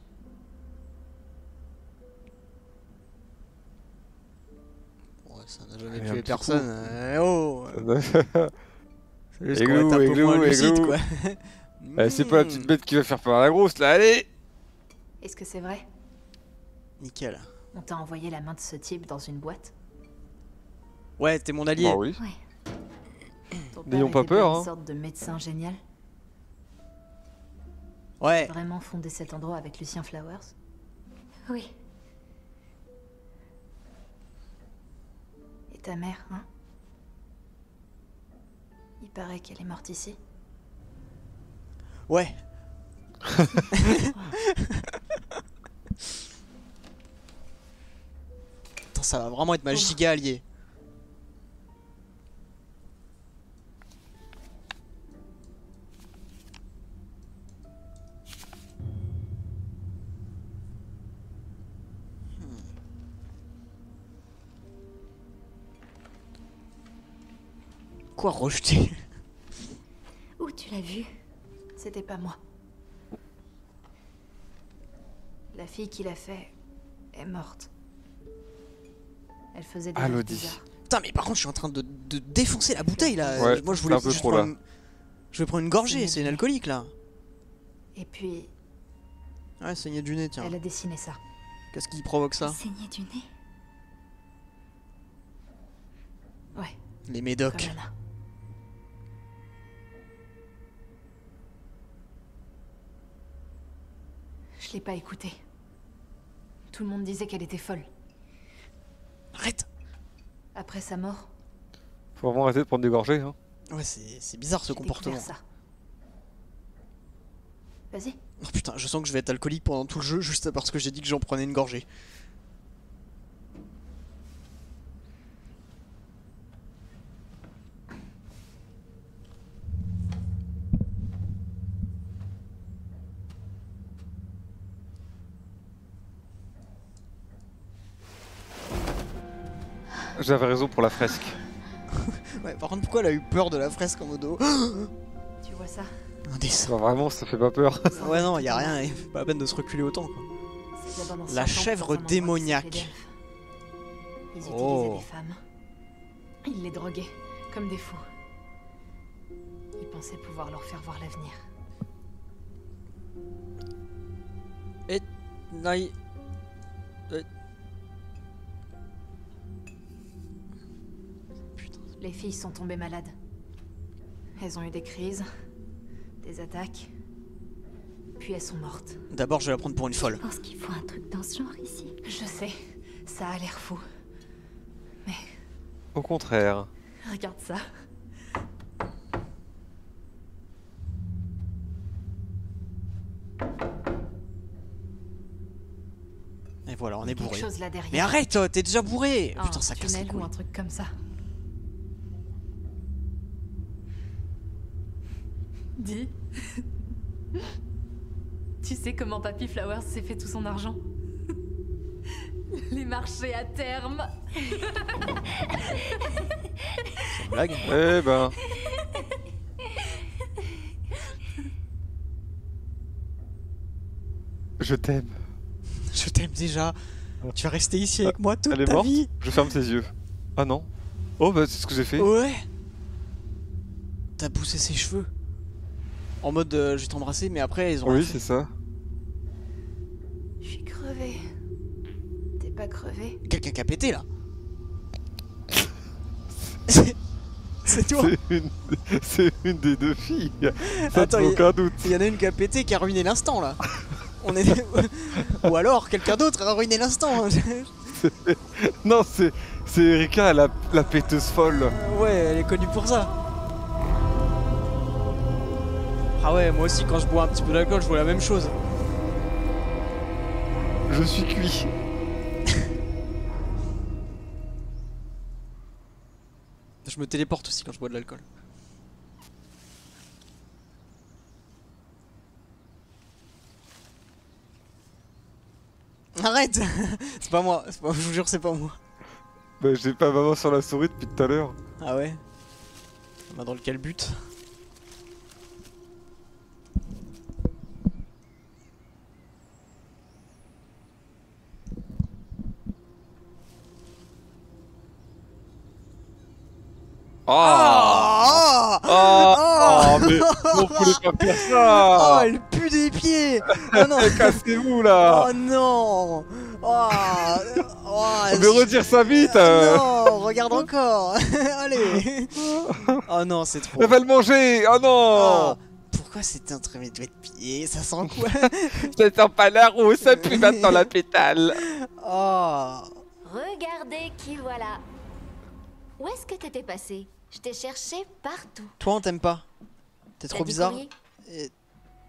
Ouais, ça n'a jamais tué personne. coup. euh, oh C'est juste qu'on moins lucide églou. quoi. Eh, c'est pas la petite bête qui va faire peur à la grosse là, allez Est-ce que c'est vrai? Nickel. On t'a envoyé la main de ce type dans une boîte? Ouais, t'es mon allié. Bah oui. Ton N'ayons pas peur. Une hein. sorte de médecin génial. Ouais. Vraiment fondé cet endroit avec Lucien Flowers Oui. Et ta mère, hein? Il paraît qu'elle est morte ici. Ouais. Attends, ça va vraiment être ma giga alliée. Quoi rejeter? Où tu l'as vu? C'était pas moi. La fille qui l'a fait est morte. Elle faisait des Ah. Putain, mais par contre, je suis en train de, de défoncer la bouteille là. Ouais, Moi, je voulais un peu juste trop, prendre là. une- Je vais prendre une gorgée, c'est une alcoolique là. Et puis, Ouais, saigner du nez, tiens. elle a dessiné ça. Qu'est-ce qui provoque ça? Saigner du nez? Ouais, Les médocs. comme Je l'ai pas écoutée. Tout le monde disait qu'elle était folle. Arrête Après sa mort, Faut vraiment arrêter de prendre des gorgées. Hein. Ouais, c'est c'est bizarre ce comportement. ça. Vas-y. Oh putain, je sens que je vais être alcoolique pendant tout le jeu juste parce que j'ai dit que j'en prenais une gorgée. J'avais raison pour la fresque. Ouais, par contre, pourquoi elle a eu peur de la fresque en modo Tu vois ça? Un dessin. Bah, vraiment, ça fait pas peur. Ouais, non, y a rien, et pas la peine de se reculer autant quoi. La chèvre démoniaque. Ils utilisaient Oh. des femmes. Ils les droguaient, comme des fous. Ils pensaient pouvoir leur faire voir l'avenir. Et. Nai. Les filles sont tombées malades. Elles ont eu des crises, des attaques, puis elles sont mortes. D'abord, je vais la prendre pour une folle. Je pense qu'il faut un truc dans ce genre ici. Je sais, ça a l'air fou. Au contraire. Regarde ça. Et voilà, on est bourré. chose là derrière. Mais arrête, oh, t'es déjà bourré Un Putain, ça casse les tunnel ou couilles. un truc comme ça. Dis. tu sais comment Papy Flowers s'est fait tout son argent? Les marchés à terme. Blague Eh ben. Je t'aime. Je t'aime déjà. Tu vas rester ici avec moi toute Elle est ta morte vie. Je ferme ses yeux. Ah non. Oh bah c'est ce que j'ai fait. Ouais. T'as poussé ses cheveux. En mode, euh, je vais t'embrasser, mais après, ils ont. Oui, c'est ça. Je suis crevée. T'es pas crevé Quelqu'un qui a pété là. C'est- C'est toi. C'est une... des deux filles. Ça Attends, te aucun doute. Il y en a une qui a pété qui a ruiné l'instant là. On est. Ou alors quelqu'un d'autre a ruiné l'instant. Non, c'est c'est Erika, la, la péteuse folle. ouais, elle est connue pour ça. Ah ouais, moi aussi quand je bois un petit peu d'alcool, je vois la même chose. Je suis cuit. Je me téléporte aussi quand je bois de l'alcool. Arrête C'est pas moi, pas- je vous jure c'est pas moi. Bah j'ai pas ma main sur la souris depuis tout à l'heure. Ah ouais Bah dans lequel but Ah. Ah. Ah, mais on voulait pas faire Oh ça elle pue des pieds. Oh non. Cassez-vous là. Oh non. Oh, oh, Mais retire ça vite euh. Non, regarde encore. Allez. Oh non, c'est trop Elle va le manger. Oh non. Ah, Pourquoi c'est un trémé de pied? Ça sent quoi? Ça sent pas la roue, ça pue maintenant la pétale. Oh. Regardez qui voilà. Où est-ce que t'étais passé? Je t'ai cherché partout. Toi on t'aime pas T'es trop bizarre Et-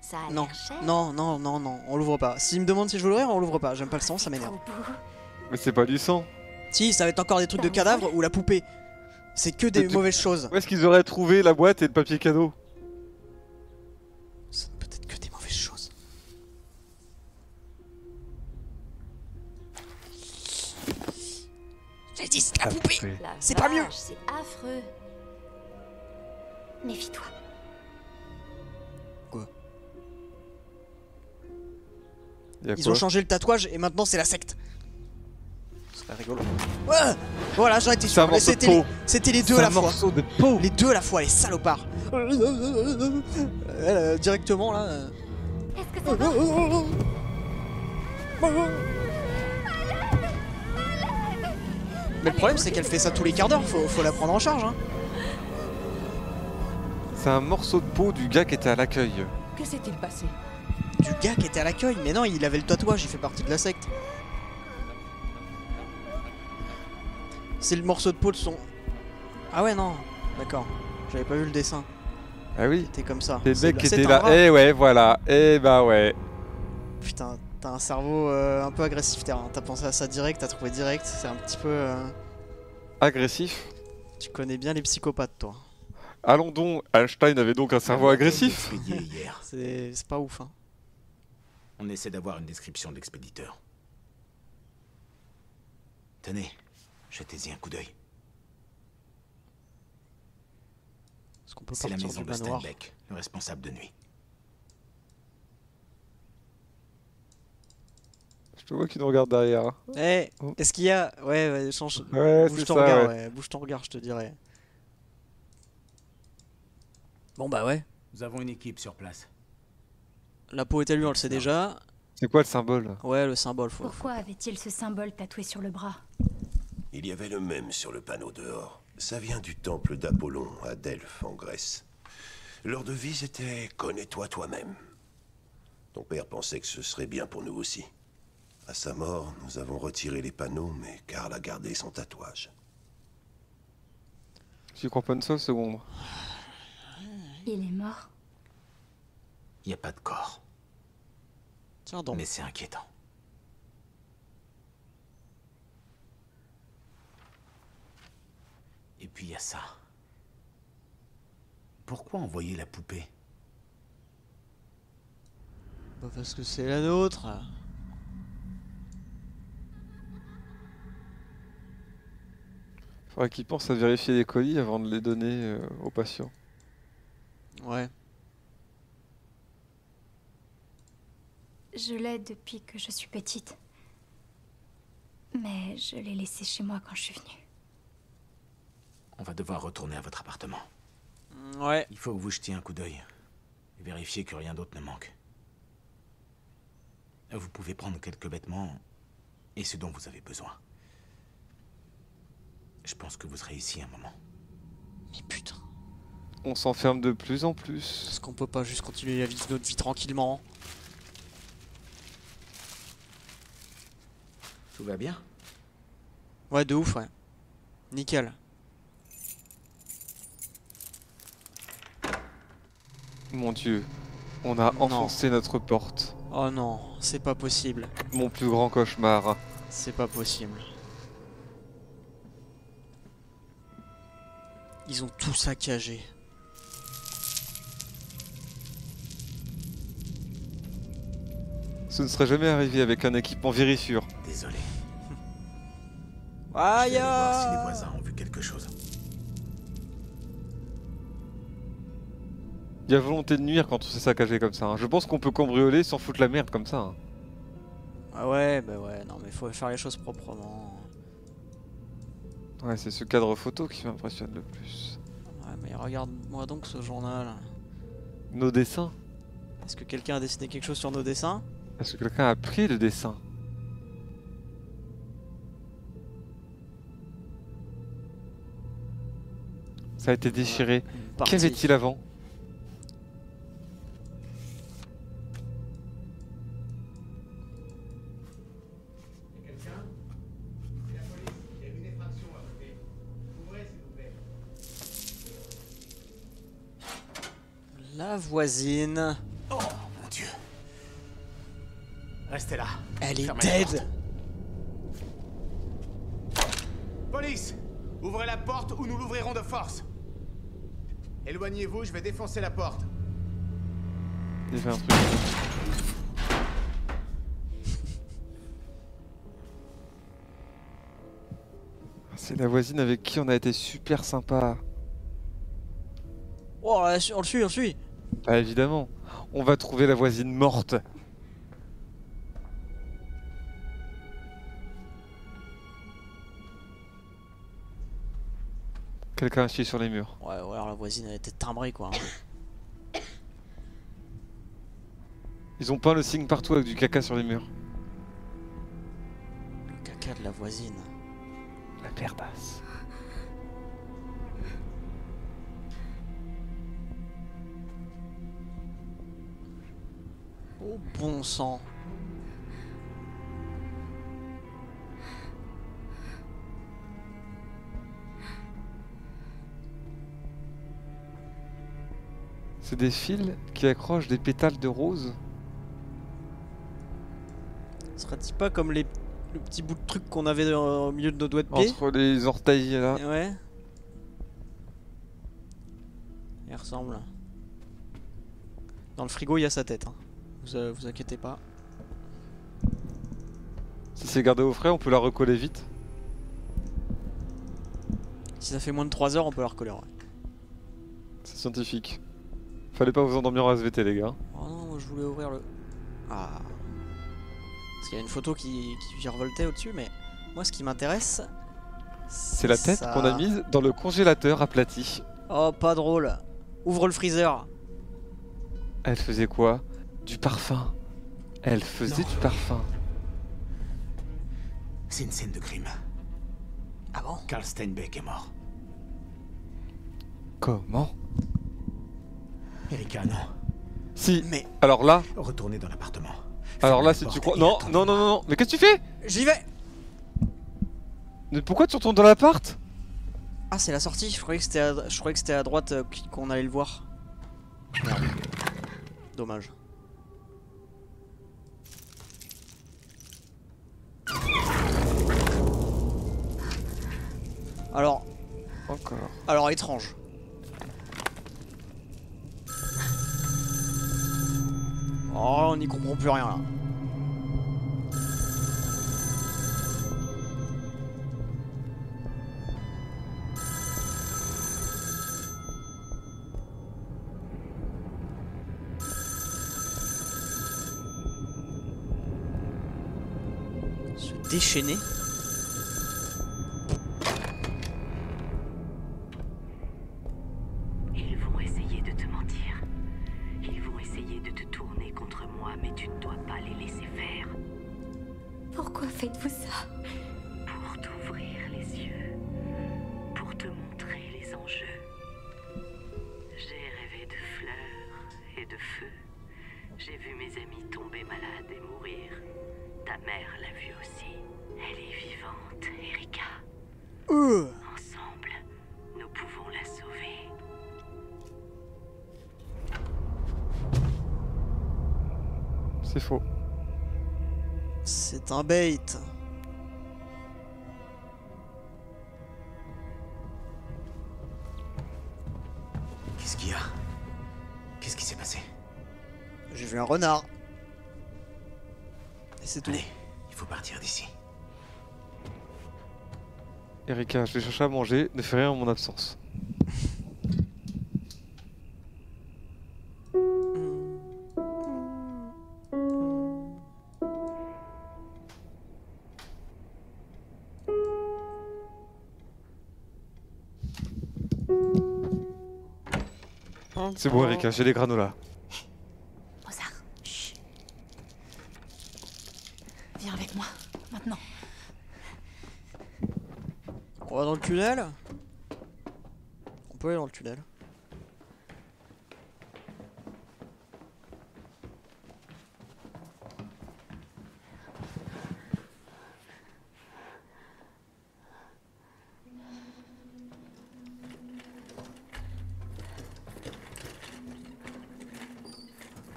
Ça a Non, l'air cher. non, non, non, non, on l'ouvre pas. S'il me demande si je veux l'ouvrir, on l'ouvre pas. J'aime pas le sang, ça m'énerve. Mais c'est pas du sang. Si, ça va être encore des trucs de cadavres ou la poupée. C'est que des De- de- mauvaises choses. Où est-ce qu'ils auraient trouvé la boîte et le papier cadeau? La poupée Après. La C'est pas mieux. C'est affreux. Méfie-toi. Y a Ils quoi? ont changé le tatouage et maintenant c'est la secte. C'est pas rigolo. Ouais voilà, j'en étais sûr. C'était les, deux à la fois. morceau de peau. Les deux à la fois, les salopards. Euh, directement là. Est-ce que ça va Mais le problème c'est qu'elle fait ça tous les quarts d'heure, faut, faut la prendre en charge. Hein. C'est un morceau de peau du gars qui était à l'accueil. Que s'est-il passé? Du gars qui était à l'accueil, mais non, il avait le tatouage, il fait partie de la secte. C'est le morceau de peau de son. Ah ouais, non, d'accord. J'avais pas vu le dessin. Ah oui. C'était comme ça. C'est le mec qui était là. Eh ouais, voilà. Eh bah ouais. Putain, t'as un cerveau euh, un peu agressif, t'as t'as pensé à ça direct, t'as trouvé direct. C'est un petit peu. euh, Agressif. Tu connais bien les psychopathes, toi. Allons donc. Einstein avait donc un cerveau agressif. C'est pas ouf, hein. On essaie d'avoir une description de l'expéditeur. Tenez, jetez-y un coup d'œil. Est-ce qu'on peut C'est la partir maison de Steinbeck, le responsable de nuit. Je te vois qui nous regarde derrière. Eh, Oh. est-ce qu'il y a? Ouais, ouais, change. Ouais, bouge ton ça, regard, ouais. ouais. Bouge ton regard, je te dirais. Bon, bah ouais. Nous avons une équipe sur place. La peau est à lui, on le sait déjà. C'est quoi le symbole? Ouais, le symbole, faut. Pourquoi avait-il ce symbole tatoué sur le bras? Il y avait le même sur le panneau dehors. Ça vient du temple d'Apollon à Delphes, en Grèce. Leur devise était Connais-toi toi-même. Ton père pensait que ce serait bien pour nous aussi. À sa mort, nous avons retiré les panneaux, mais Karl a gardé son tatouage. J'y crois pas une seule seconde. Il est mort. Il n'y a pas de corps. Tiens donc. Mais c'est inquiétant. Et puis il y a ça. Pourquoi envoyer la poupée? Bah, parce que c'est la nôtre. Faudrait qu'il pense à vérifier les colis avant de les donner euh, aux patients. Ouais. Je l'ai depuis que je suis petite. Mais je l'ai laissé chez moi quand je suis venue. On va devoir retourner à votre appartement. Ouais. Il faut que vous jetiez un coup d'œil. Et vérifier que rien d'autre ne manque. Vous pouvez prendre quelques vêtements et ce dont vous avez besoin. Je pense que vous serez ici un moment. Mais putain. On s'enferme de plus en plus. Est-ce qu'on peut pas juste continuer la vie, notre vie tranquillement? Tout va bien? Ouais, de ouf, ouais. Nickel. Mon dieu. On a Non. enfoncé notre porte. Oh non, c'est pas possible. Mon plus grand cauchemar. C'est pas possible. Ils ont tout saccagé. Ce ne serait jamais arrivé avec un équipement vérissure. Désolé. Aïe Je vais aller voir si les voisins ont vu quelque chose. Il y a volonté de nuire quand on s'est saccagé comme ça. hein. Je pense qu'on peut cambrioler sans foutre la merde comme ça. hein. Ah ouais, bah ouais, non mais faut faire les choses proprement. Ouais, c'est ce cadre photo qui m'impressionne le plus. Ouais, mais regarde-moi donc ce journal. Nos dessins. Est-ce que quelqu'un a dessiné quelque chose sur nos dessins Est-ce que quelqu'un a pris le dessin Ça a été déchiré. Qu'avait-il avant? La voisine. Oh mon dieu. Restez là. Elle est dead. police Ouvrez la porte ou nous l'ouvrirons de force. Éloignez-vous, je vais défoncer la porte. Il fait un truc. C'est la voisine avec qui on a été super sympa. Oh, on le suit, on le suit. Bah évidemment. On va trouver la voisine morte. Quelqu'un a chié sur les murs. Ouais, ou alors la voisine elle était timbrée quoi. hein. Ils ont peint le signe partout avec du caca sur les murs. Le caca de la voisine. La perdasse. Oh bon sang. C'est des fils qui accrochent des pétales de rose. Serait-il pas comme les le petit bout de truc qu'on avait dans- au milieu de nos doigts de pied Entre les orteils là. Ouais. Il ressemble. Dans le frigo, il y a sa tête. hein. Vous, euh, vous inquiétez pas. Si c'est gardé au frais, on peut la recoller vite. Si ça fait moins de 3 heures, on peut la recoller. ouais. C'est scientifique. Fallait pas vous endormir en SVT les gars. Oh non, moi, je voulais ouvrir le. Ah. Parce qu'il y a une photo qui, qui virevoltait au-dessus, mais moi, ce qui m'intéresse. C'est la tête ça. qu'on a mise dans le congélateur aplati. Oh, pas drôle. Ouvre le freezer. Elle faisait quoi? Du parfum. Elle faisait Non. du parfum. C'est une scène de crime. Ah bon? Karl Steinbeck est mort. Comment? Erika, non. Si. Mais Alors là, Retournez dans l'appartement. alors là, si tu crois. Non, non, non, non, non. Mais qu'est-ce que tu fais? J'y vais Mais pourquoi tu retournes dans l'appart? Ah, c'est la sortie. Je croyais que c'était à... je croyais que c'était à droite euh, qu- qu'on allait le voir. Merde. Dommage. Alors, Encore. alors étrange. Oh, on n'y comprend plus rien là. Se C'est un bait. Qu'est-ce qu'il y a? Qu'est-ce qui s'est passé? J'ai vu un renard. Et c'est tout. Allez, il faut partir d'ici. Erika, je vais chercher à manger, ne fais rien en mon absence. C'est bon Erika, j'ai les granolas. Mozart, chut. Viens avec moi, maintenant. On va dans le tunnel On peut aller dans le tunnel.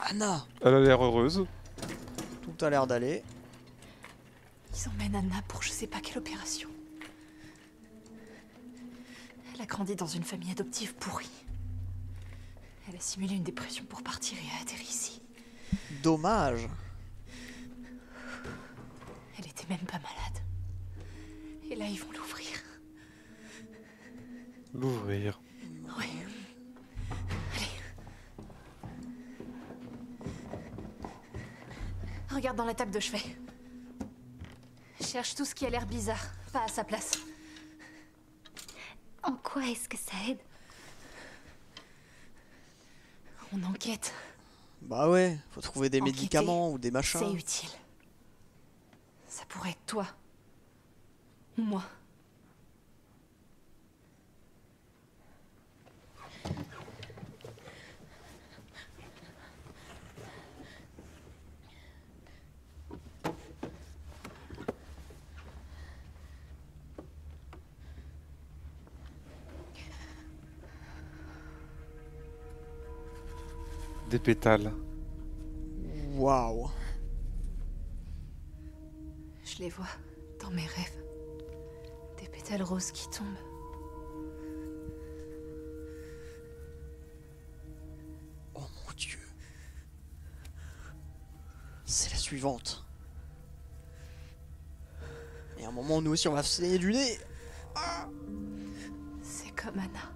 Anna Elle a l'air heureuse. Tout a l'air d'aller. Ils emmènent Anna pour je sais pas quelle opération. grandi dans une famille adoptive pourrie. Elle a simulé une dépression pour partir et a atterri ici. Dommage. Elle était même pas malade. Et là, ils vont l'ouvrir. L'ouvrir. Dans la table de chevet. Cherche tout ce qui a l'air bizarre, pas à sa place. En quoi est-ce que ça aide? On enquête. Bah ouais, faut trouver des Enquêter, médicaments ou des machins. C'est utile. Ça pourrait être toi. Ou moi. Pétales. Waouh. Je les vois dans mes rêves. Des pétales roses qui tombent. Oh mon dieu. C'est la suivante. Et à un moment, nous aussi, on va se saigner du nez. C'est comme Anna.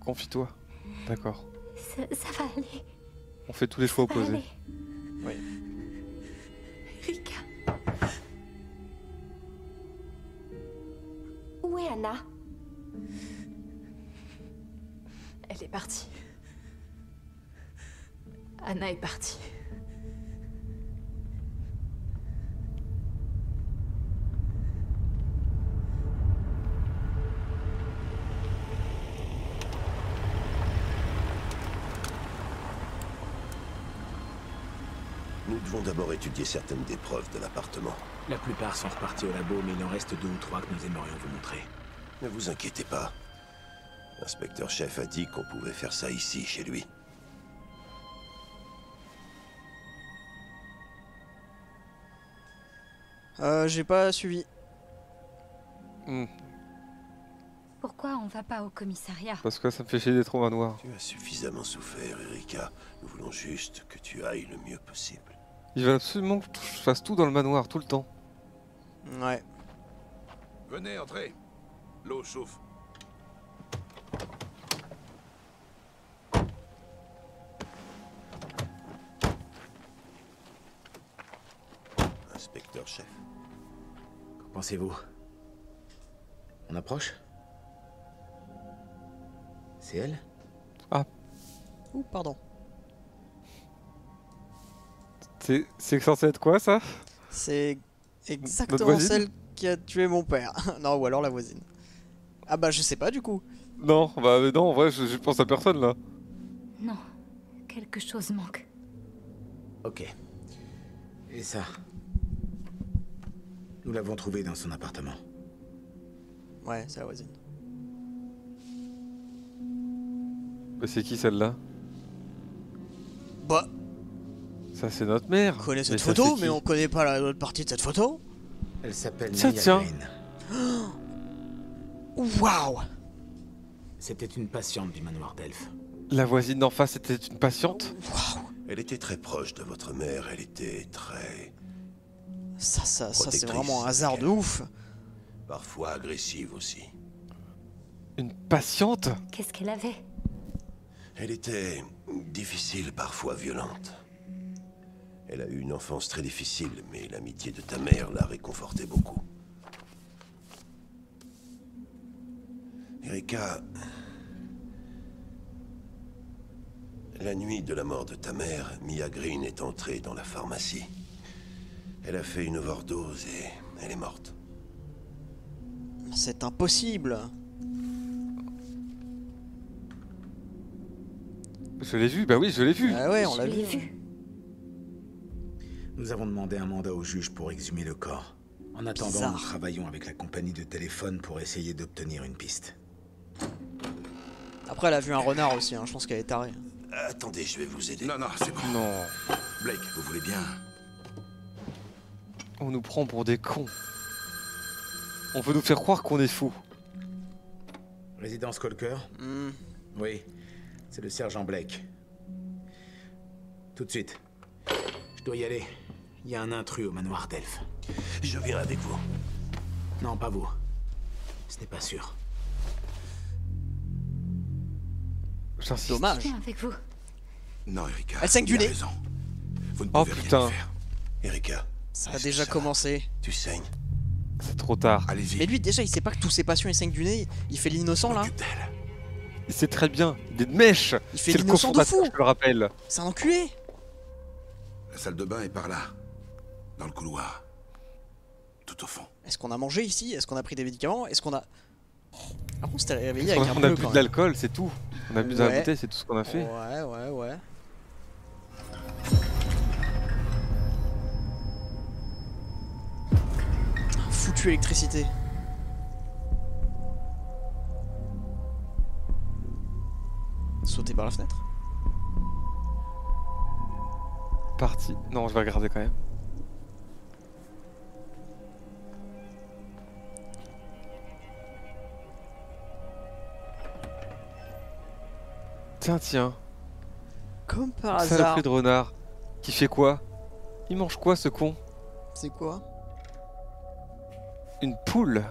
Confie-toi. D'accord. ça, ça va aller. On fait tous les choix Ça opposés. Oui. Devons d'abord étudier certaines des preuves de l'appartement. La plupart sont repartis au labo, mais il en reste deux ou trois que nous aimerions vous montrer. Ne vous inquiétez pas. L'inspecteur chef a dit qu'on pouvait faire ça ici, chez lui. Euh, j'ai pas suivi. Hmm, Pourquoi on va pas au commissariat? Parce que ça me fait chier d'être au manoir. Tu as suffisamment souffert, Erika. Nous voulons juste que tu ailles le mieux possible. Il veut absolument que je fasse tout dans le manoir, tout le temps. Ouais. Venez, entrez. L'eau chauffe. Inspecteur chef. Qu'en pensez-vous? On approche? C'est elle? Ouh, pardon. C'est c'est censé être quoi ça? C'est exactement celle qui a tué mon père. non, ou alors la voisine. Ah bah je sais pas du coup. Non, bah mais non, en vrai, je, je pense à personne là. Non, quelque chose manque. Ok. Et ça? Nous l'avons trouvée dans son appartement. Ouais, c'est la voisine. Bah, c'est qui celle-là? Bah, Ça, c'est notre mère. on connaît cette Mais photo, mais on connaît pas la- l'autre partie de cette photo. Elle s'appelle Mia tiens. Green. Waouh C'était une patiente du manoir d'Elf. La voisine d'en face était une patiente Elle était très proche de votre mère. Elle était très... Ça, ça, ça c'est vraiment un hasard de ouf. parfois agressive aussi. Une patiente? Qu'est-ce qu'elle avait? Elle était difficile, parfois violente. Elle a eu une enfance très difficile, mais l'amitié de ta mère l'a réconfortée beaucoup. Erika, la nuit de la mort de ta mère, Mia Green est entrée dans la pharmacie. Elle a fait une overdose et elle est morte. C'est impossible. Je l'ai vu, bah oui, je l'ai vu. Ah ouais, on l'a vu. vu. Nous avons demandé un mandat au juge pour exhumer le corps. En attendant, Bizarre. nous travaillons avec la compagnie de téléphone pour essayer d'obtenir une piste. Après, elle a vu un renard aussi, hein. je pense qu'elle est tarée. Attendez, je vais vous aider. Non, non, c'est bon. Non, Blake, vous voulez bien? On nous prend pour des cons. On veut nous faire croire qu'on est fous. Résidence Colker? Hmm. Oui, c'est le sergent Blake. Tout de suite. Je dois y aller. Il y a un intrus au manoir d'Elf. Je viens avec vous. Non, pas vous. Ce n'est pas sûr. J'insiste. Dommage. Viens avec vous? Non, Erika. Elle saigne du il nez. raison. Vous ne Oh pouvez putain, faire. Erika, Ça a déjà ça- commencé. tu saignes. c'est trop tard. Allez-y. Mais lui, déjà, il sait pas que tous ses patients ils saignent du nez. Il fait l'innocent là. Il sait très bien. Des mèches Il fait C'est le l'innocent de fou. je le rappelle. C'est un enculé. La salle de bain est par là. Dans le couloir. Tout au fond. Est-ce qu'on a mangé ici? Est-ce qu'on a pris des médicaments? Est-ce qu'on a. Par contre, c'était réveillé avec On, un on a bu de l'alcool, c'est tout. On a bu de la bouteille, c'est tout ce qu'on a fait. Ouais, ouais, ouais. Foutu électricité. Sauter par la fenêtre. Parti. Non, je vais regarder quand même. Tiens, tiens. Comme par hasard. Saloperie de renard. Qui fait quoi? Il mange quoi ce con? C'est quoi? Une poule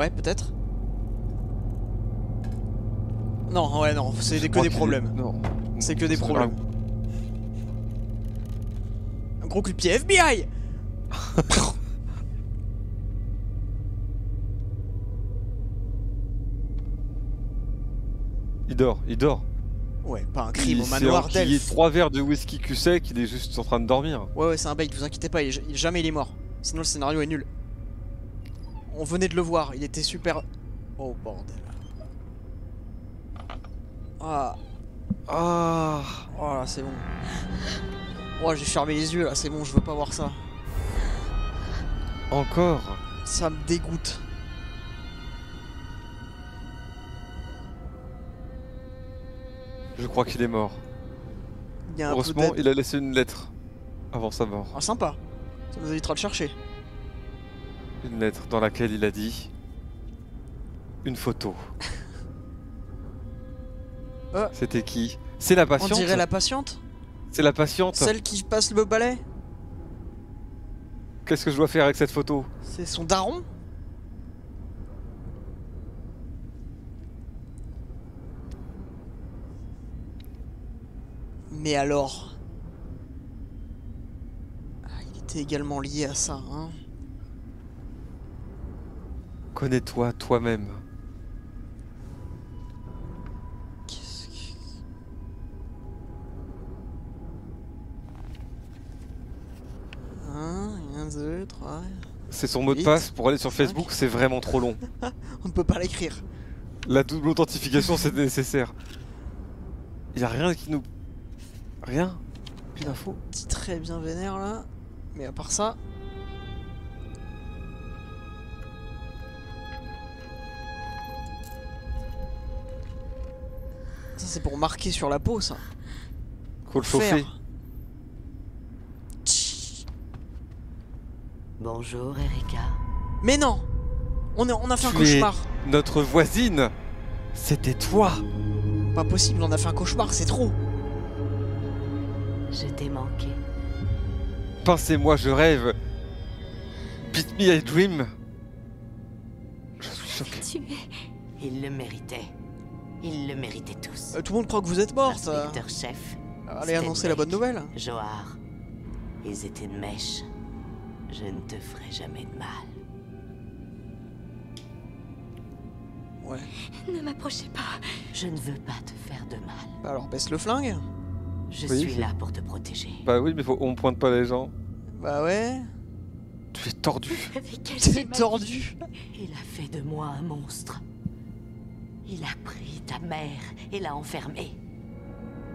ouais, peut-être Non, ouais, non, c'est que des problèmes. Non. C'est que des problèmes. Un gros coup de pied FBI Il dort, il dort. Ouais, pas un crime Il au manoir d'Elf. trois verres de whisky cul sec, il est juste en train de dormir. Ouais, ouais, c'est un bait, vous inquiétez pas, il il- jamais il est mort. Sinon le scénario est nul. On venait de le voir, il était super. Oh bordel. Ah, Ah oh là, c'est bon. Oh, j'ai fermé les yeux là, c'est bon, je veux pas voir ça. Encore Ça me dégoûte. Je crois qu'il est mort. Il y a un peu Heureusement, il a laissé une lettre avant sa mort. Ah, sympa. Ça nous évitera de chercher. Une lettre dans laquelle il a dit une photo. Euh. C'était qui? C'est la On patiente dirait la patiente? C'est la patiente. Celle qui passe le balai? Qu'est-ce que je dois faire avec cette photo? C'est son daron? Mais alors? Ah, Il était également lié à ça, hein Connais-toi toi-même. Qu'est-ce que... Un, un, deux, trois... C'est son mot de passe pour aller sur. Facebook, c'est vraiment trop long. On ne peut pas l'écrire. La double authentification, c'est nécessaire. Il a rien qui nous. Rien Plus d'infos Petit très bien vénère là. Mais à part ça... c'est pour marquer sur la peau ça. Faut le chauffer. Faire. Bonjour, Erika. Mais non on, est- on a fait un Tu es cauchemar. Notre voisine C'était toi Pas possible, on a fait un cauchemar, c'est trop. Je t'ai manqué. Pincez-moi, je rêve Beat me, I dream Je suis choqué. Tu es. Ils le méritaient. Ils le méritaient tous. Euh, tout le monde croit que vous êtes morte. euh. Inspecteur-chef. Allez annoncer la bonne nouvelle. Johar. Ils étaient de mèche. Je ne te ferai jamais de mal. Ouais. Ne m'approchez pas. Je ne veux pas te faire de mal. Bah alors baisse le flingue. Je Oui. suis là pour te protéger. Bah oui, mais faut... on pointe pas les gens. Bah ouais. Tu es tordu. T'es tordu. Il a fait de moi un monstre. Il a pris ta mère et l'a enfermée.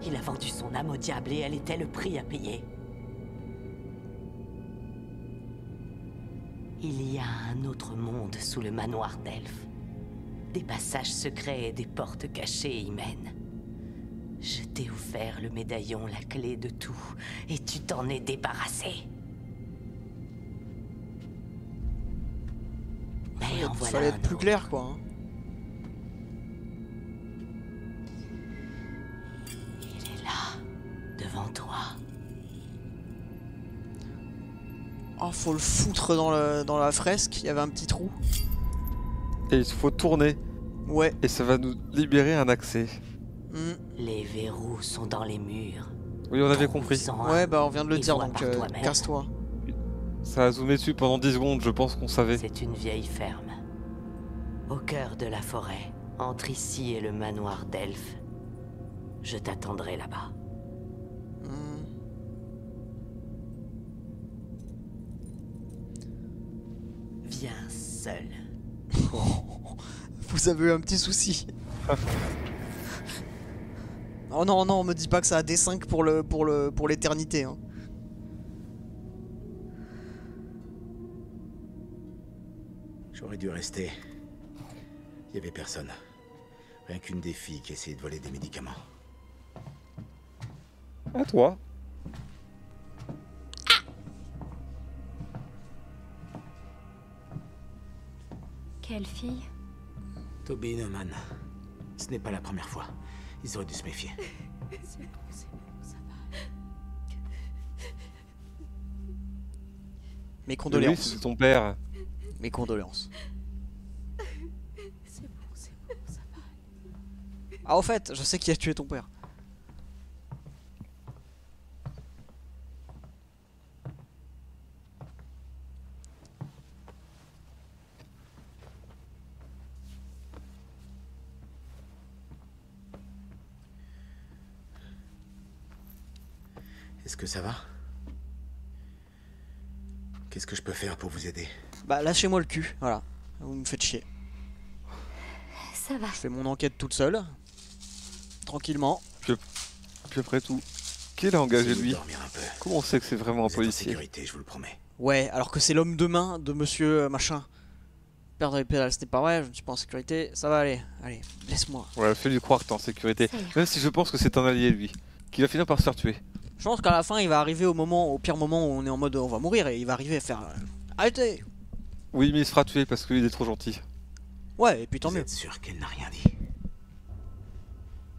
Il a vendu son âme au diable et elle était le prix à payer. Il y a un autre monde sous le manoir d'Elfe. Des passages secrets et des portes cachées y mènent. Je t'ai offert le médaillon, la clé de tout, et tu t'en es débarrassé. Mais en voilà Fallait un être plus autre. clair quoi. hein. Devant toi. Oh, faut le foutre dans, le, dans la fresque, il y avait un petit trou. Et il faut tourner. Ouais. Et ça va nous libérer un accès. Hmm. Les verrous sont dans les murs. Oui, on avait compris. Ouais, bah on vient de le dire donc euh, casse-toi. Ça a zoomé dessus pendant 10 secondes, je pense qu'on savait. C'est une vieille ferme. Au cœur de la forêt, entre ici et le manoir d'Elfe. Je t'attendrai là-bas. Viens seul. Vous avez eu un petit souci. oh non, non, me dis pas que ça a des 5 pour le pour le pour l'éternité. Hein. J'aurais dû rester. Il y avait personne. Rien qu'une des filles qui essayait de voler des médicaments. À toi. Quelle fille Toby Neumann. Ce n'est pas la première fois. Ils auraient dû se méfier. Mes condoléances. c'est ton père. Mes condoléances. Ah au fait, je sais qui a tué ton père. Est-ce que ça va? Qu'est-ce que je peux faire pour vous aider? Bah lâchez-moi le cul, voilà. Vous me faites chier. Ça va. Je fais mon enquête toute seule. Tranquillement. Puis, puis après tout, qui l'a engagé lui? dormir un peu. Comment on sait que c'est vraiment un Vous êtes en policier? sécurité, je vous le promets. Ouais, alors que c'est l'homme de main de monsieur euh, machin. Perdre les pédales, c'était pas vrai, je ne suis pas en sécurité. Ça va aller, allez, laisse-moi. Ouais, fais-lui croire que t'es en sécurité. Même si je pense que c'est un allié lui, qui va finir par se faire tuer. Je pense qu'à la fin, il va arriver au moment, au pire moment où on est en mode on va mourir et il va arriver à faire. euh, Arrêtez Oui, mais il se fera tuer parce qu'il est trop gentil. Ouais, et puis tant Vous mieux. êtes sûr qu'elle n'a rien dit?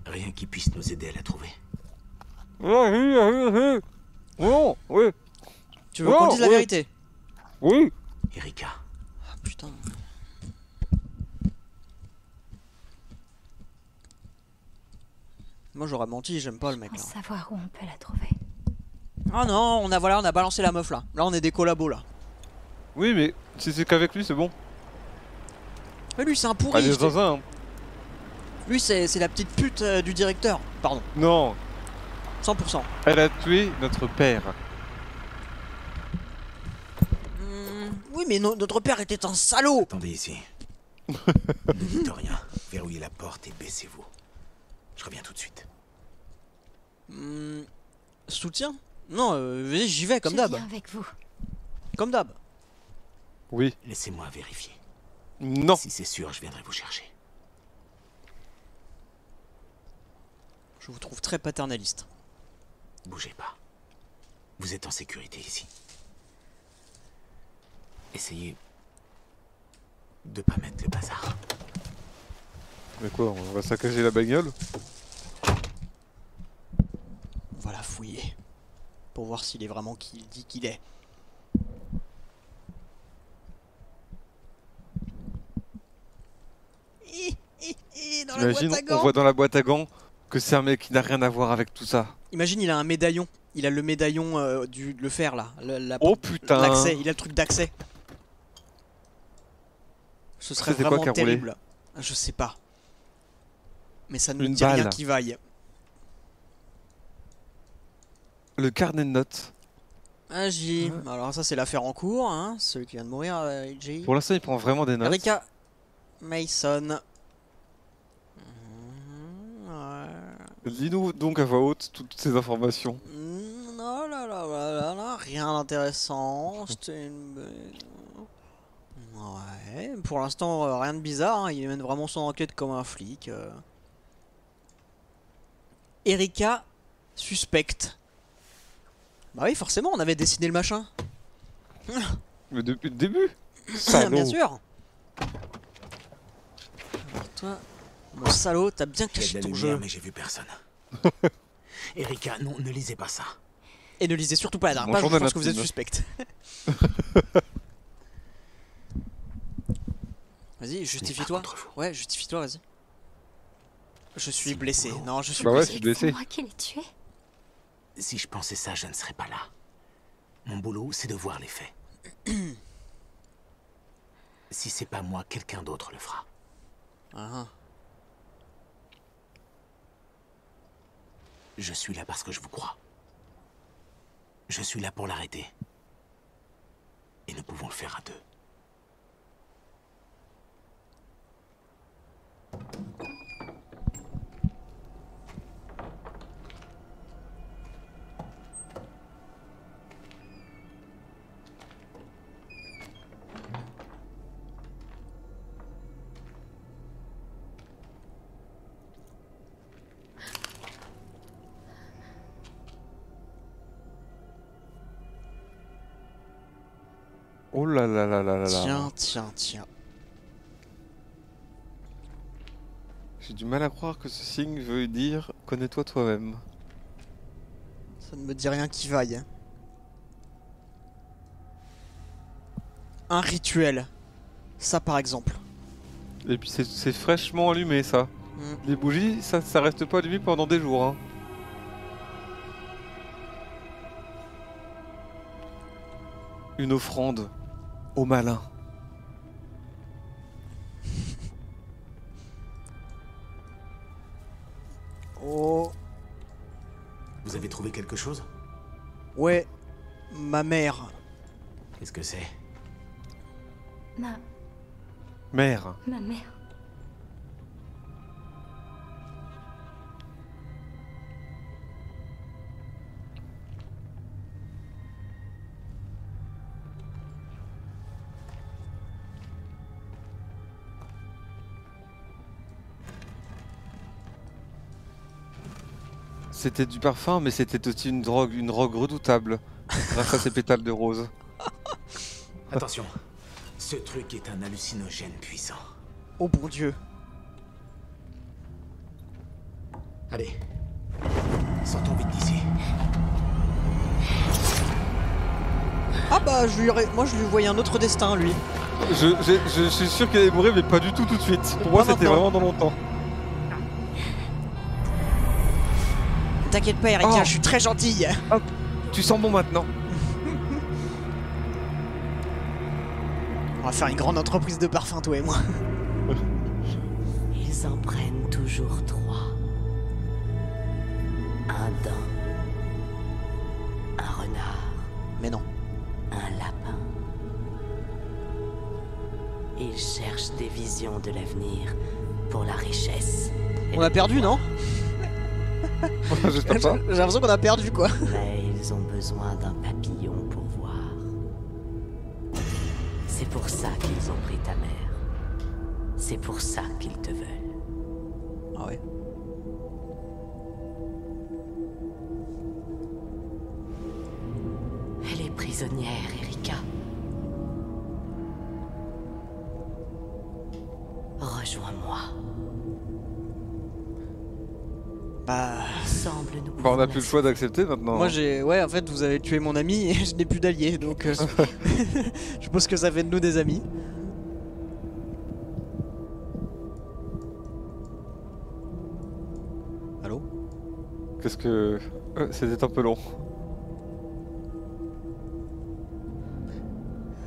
Rien qui puisse nous aider à la trouver. Non, oui, Tu veux qu'on dise la vérité? Oui. Erika, Ah putain. Moi j'aurais menti, j'aime pas le mec là. savoir où on peut la trouver. Ah non, on a voilà, on a balancé la meuf là. Là on est des collabos là. Oui, mais si c'est qu'avec lui, c'est bon. Mais lui c'est un pourri. Allez, zinzin. hein. Lui c'est c'est la petite pute euh, du directeur. Pardon, Non, 100%. elle a tué notre père. Hmm, oui mais no- notre père était un salaud. attendez ici. ne dites rien. Verrouillez la porte et baissez-vous. Je reviens tout de suite. Hmm, soutien Non, euh, vas-y, j'y vais comme Je d'hab. avec vous. Comme d'hab. Oui. Laissez-moi vérifier. Non. Si c'est sûr, je viendrai vous chercher. Je vous trouve très paternaliste. Bougez pas. Vous êtes en sécurité ici. Essayez de pas mettre le bazar. Mais quoi, on va saccager la bagnole? Va la fouiller. Pour voir s'il est vraiment qui il dit qu'il est. Dans la boîte Imagine, on voit dans la boîte à gants que c'est un mec qui n'a rien à voir avec tout ça. Imagine, il a un médaillon. Il a le médaillon euh, du le fer là. la- Oh putain L'accès, il a le truc d'accès. Ce serait quoi vraiment roulé terrible. Je sais pas. Mais ça ne Une dit rien qui vaille. Le carnet de notes. Ah, J. Alors ça c'est l'affaire en cours, hein. Celui qui vient de mourir, euh, J. Pour l'instant, il prend vraiment des notes. Erika Mason. Mhm, ouais. Dis-nous donc à voix haute toutes ces informations. Mm, oh là là là là là, rien d'intéressant. C'était une. Ouais, pour l'instant, euh, rien de bizarre. hein, Il mène vraiment son enquête comme un flic. euh. Erika suspecte. Bah oui, forcément, on avait dessiné le machin. Mais depuis le début Bien sûr. Alors toi, mon salaud, t'as bien caché ton lumière, jeu. mais j'ai vu personne. Erika, non, ne lisez pas ça. Et ne lisez surtout pas la dernière page, je pense que vous êtes intime. suspecte. vas-y, justifie-toi. Ouais, justifie-toi, vas-y. Je suis blessé. Non, je suis Bah ouais, blessé. je suis blessé. Moi qui l'ai tué Si je pensais ça, je ne serais pas là. Mon boulot, c'est de voir les faits. si c'est pas moi, quelqu'un d'autre le fera. Ah, Je suis là parce que je vous crois. Je suis là pour l'arrêter. Et nous pouvons le faire à deux. Là là là là là là. Tiens, tiens, tiens. J'ai du mal à croire que ce signe veut dire connais-toi toi-même. Ça ne me dit rien qui vaille. Un rituel. Ça, par exemple. Et puis c'est- c'est fraîchement allumé ça. Mm. Les bougies, ça, ça reste pas allumé pendant des jours. Hein. Une offrande au malin. Oh. Vous avez trouvé quelque chose? Ouais. Ma mère. Qu'est-ce que c'est? Ma... Mère. ma mère. C'était du parfum, mais c'était aussi une drogue, une drogue redoutable. grâce à ces pétales de rose. Attention, ce truc est un hallucinogène puissant. Oh bon dieu. Allez, sortons vite d'ici. Ah bah, je lui aurais- moi je lui voyais un autre destin, lui. Je, suis sûr qu'elle allait mourir, mais pas du tout tout de suite. Pour moi, c'était vraiment dans longtemps. T'inquiète pas, Erika, Oh. je suis très gentille. Tu sens bon maintenant. On va faire une grande entreprise de parfum, toi et moi. Ils en prennent toujours trois. Un dent. Un renard. Mais non. Un lapin. Ils cherchent des visions de l'avenir pour la richesse. On a perdu, non? J'ai l'impression qu'on a perdu, quoi. Mais ils ont besoin d'un papillon pour voir. C'est pour ça qu'ils ont pris ta mère. C'est pour ça qu'ils te veulent. Ah ouais. Elle est prisonnière, Bah, on a plus le choix d'accepter maintenant. Moi j'ai. Ouais, en fait, vous avez tué mon ami et je n'ai plus d'alliés, donc. euh, je pense que ça fait de nous des amis. Allô? Qu'est-ce que. Euh, C'était un peu long.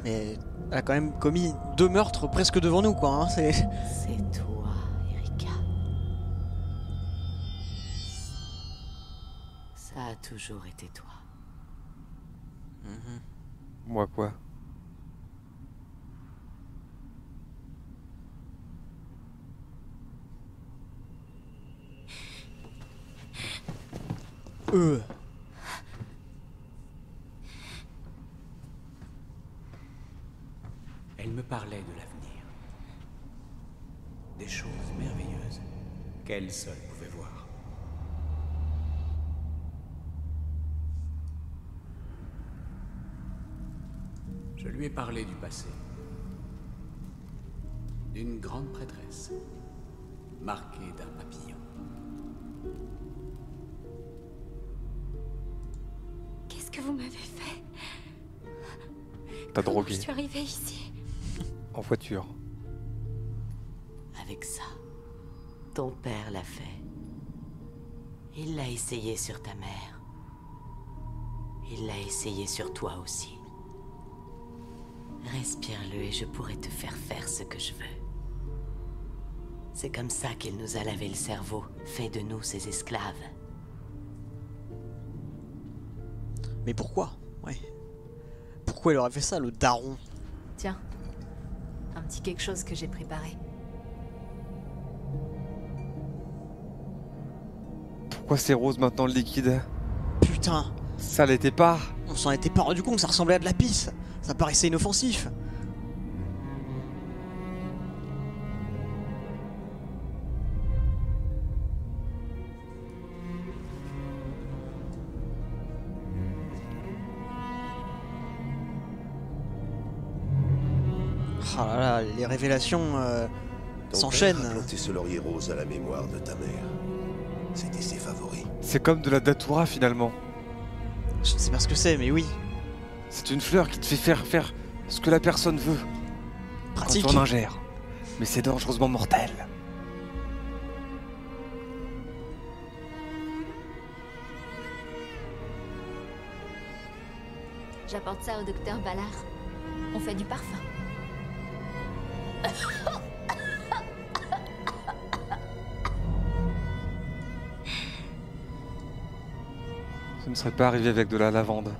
Mais elle a quand même commis deux meurtres presque devant nous, quoi. Hein. C'est. C'est toujours été toi. Moi quoi? Eux. Elle me parlait de l'avenir. Des choses merveilleuses qu'elle seule pouvait voir. Je lui ai parlé du passé. D'une grande prêtresse, marquée d'un papillon. Qu'est-ce que vous m'avez fait? T'as drogué Je suis arrivée ici? en voiture. Avec ça, ton père l'a fait. Il l'a essayé sur ta mère. Il l'a essayé sur toi aussi. Respire-le et je pourrai te faire faire ce que je veux. C'est comme ça qu'il nous a lavé le cerveau, fait de nous ses esclaves. Mais pourquoi? Ouais. Pourquoi il aurait fait ça, le daron? Tiens, un petit quelque chose que j'ai préparé. Pourquoi c'est rose maintenant le liquide? Putain, Ça l'était pas on s'en était pas rendu compte, ça ressemblait à de la pisse. Ça paraissait inoffensif. Ah là là, les révélations euh, s'enchaînent. planté ce laurier rose à la mémoire de ta mère. C'était ses favoris. C'est comme de la datura finalement. Je ne sais pas ce que c'est, mais oui. C'est une fleur qui te fait faire faire ce que la personne veut. Pratique. Quand tu en ingères. Mais c'est dangereusement mortel. J'apporte ça au docteur Ballard. On fait du parfum. Ce ne serait pas arrivé avec de la lavande.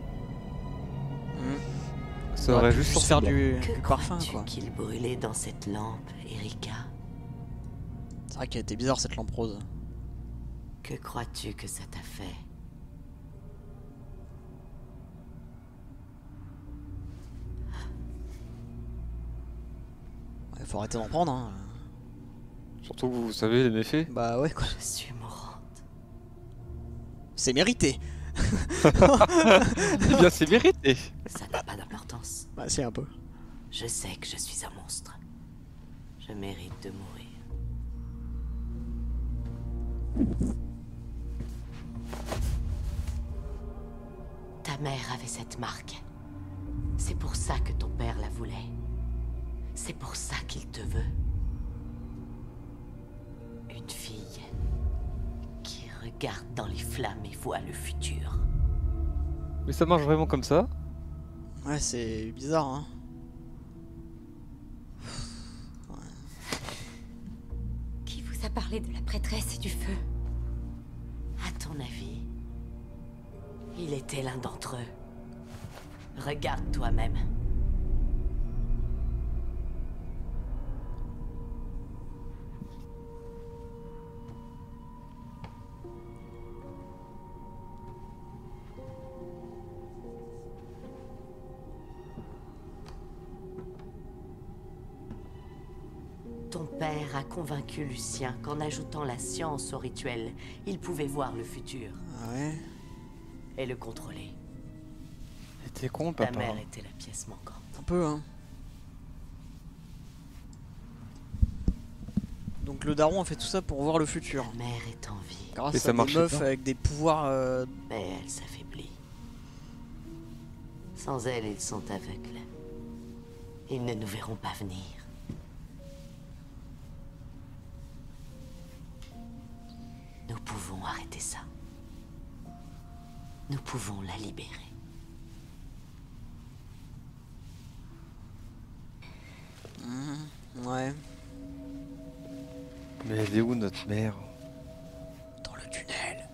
Ça aurait juste faire bon. du, Que du parfum, crois-tu quoi. qu'il brûlait dans cette lampe, Erika? C'est vrai qu'elle était bizarre cette lampe rose. Que crois-tu que ça t'a fait? Ouais, faut arrêter d'en prendre, hein. Surtout que vous savez les méfaits. Bah ouais, quoi. Je suis mourante. C'est mérité. Eh bien, c'est mérité. Ça n'a pas d'importance. Bah, c'est un peu. Je sais que je suis un monstre. Je mérite de mourir. Ta mère avait cette marque. C'est pour ça que ton père la voulait. C'est pour ça qu'il te veut. Une fille qui regarde dans les flammes et voit le futur. Mais ça marche vraiment comme ça? Ouais, c'est bizarre, hein. Qui vous a parlé de la prêtresse et du feu? À ton avis, il était l'un d'entre eux. Regarde toi-même. A convaincu Lucien qu'en ajoutant la science au rituel, il pouvait voir le futur Ah ouais? et le contrôler. T'es con, Ta papa. mère était la pièce manquante. Un peu, hein. Donc le daron a fait tout ça pour voir le futur. Ta mère est en vie, Grâce Mais à ça des meufs pas. avec des pouvoirs... euh, mais elle s'affaiblit. Sans elle, ils sont aveugles. Ils ne nous verront pas venir. Nous pouvons arrêter ça. Nous pouvons la libérer. mhm, Ouais. Mais elle est où notre mère? Dans le tunnel.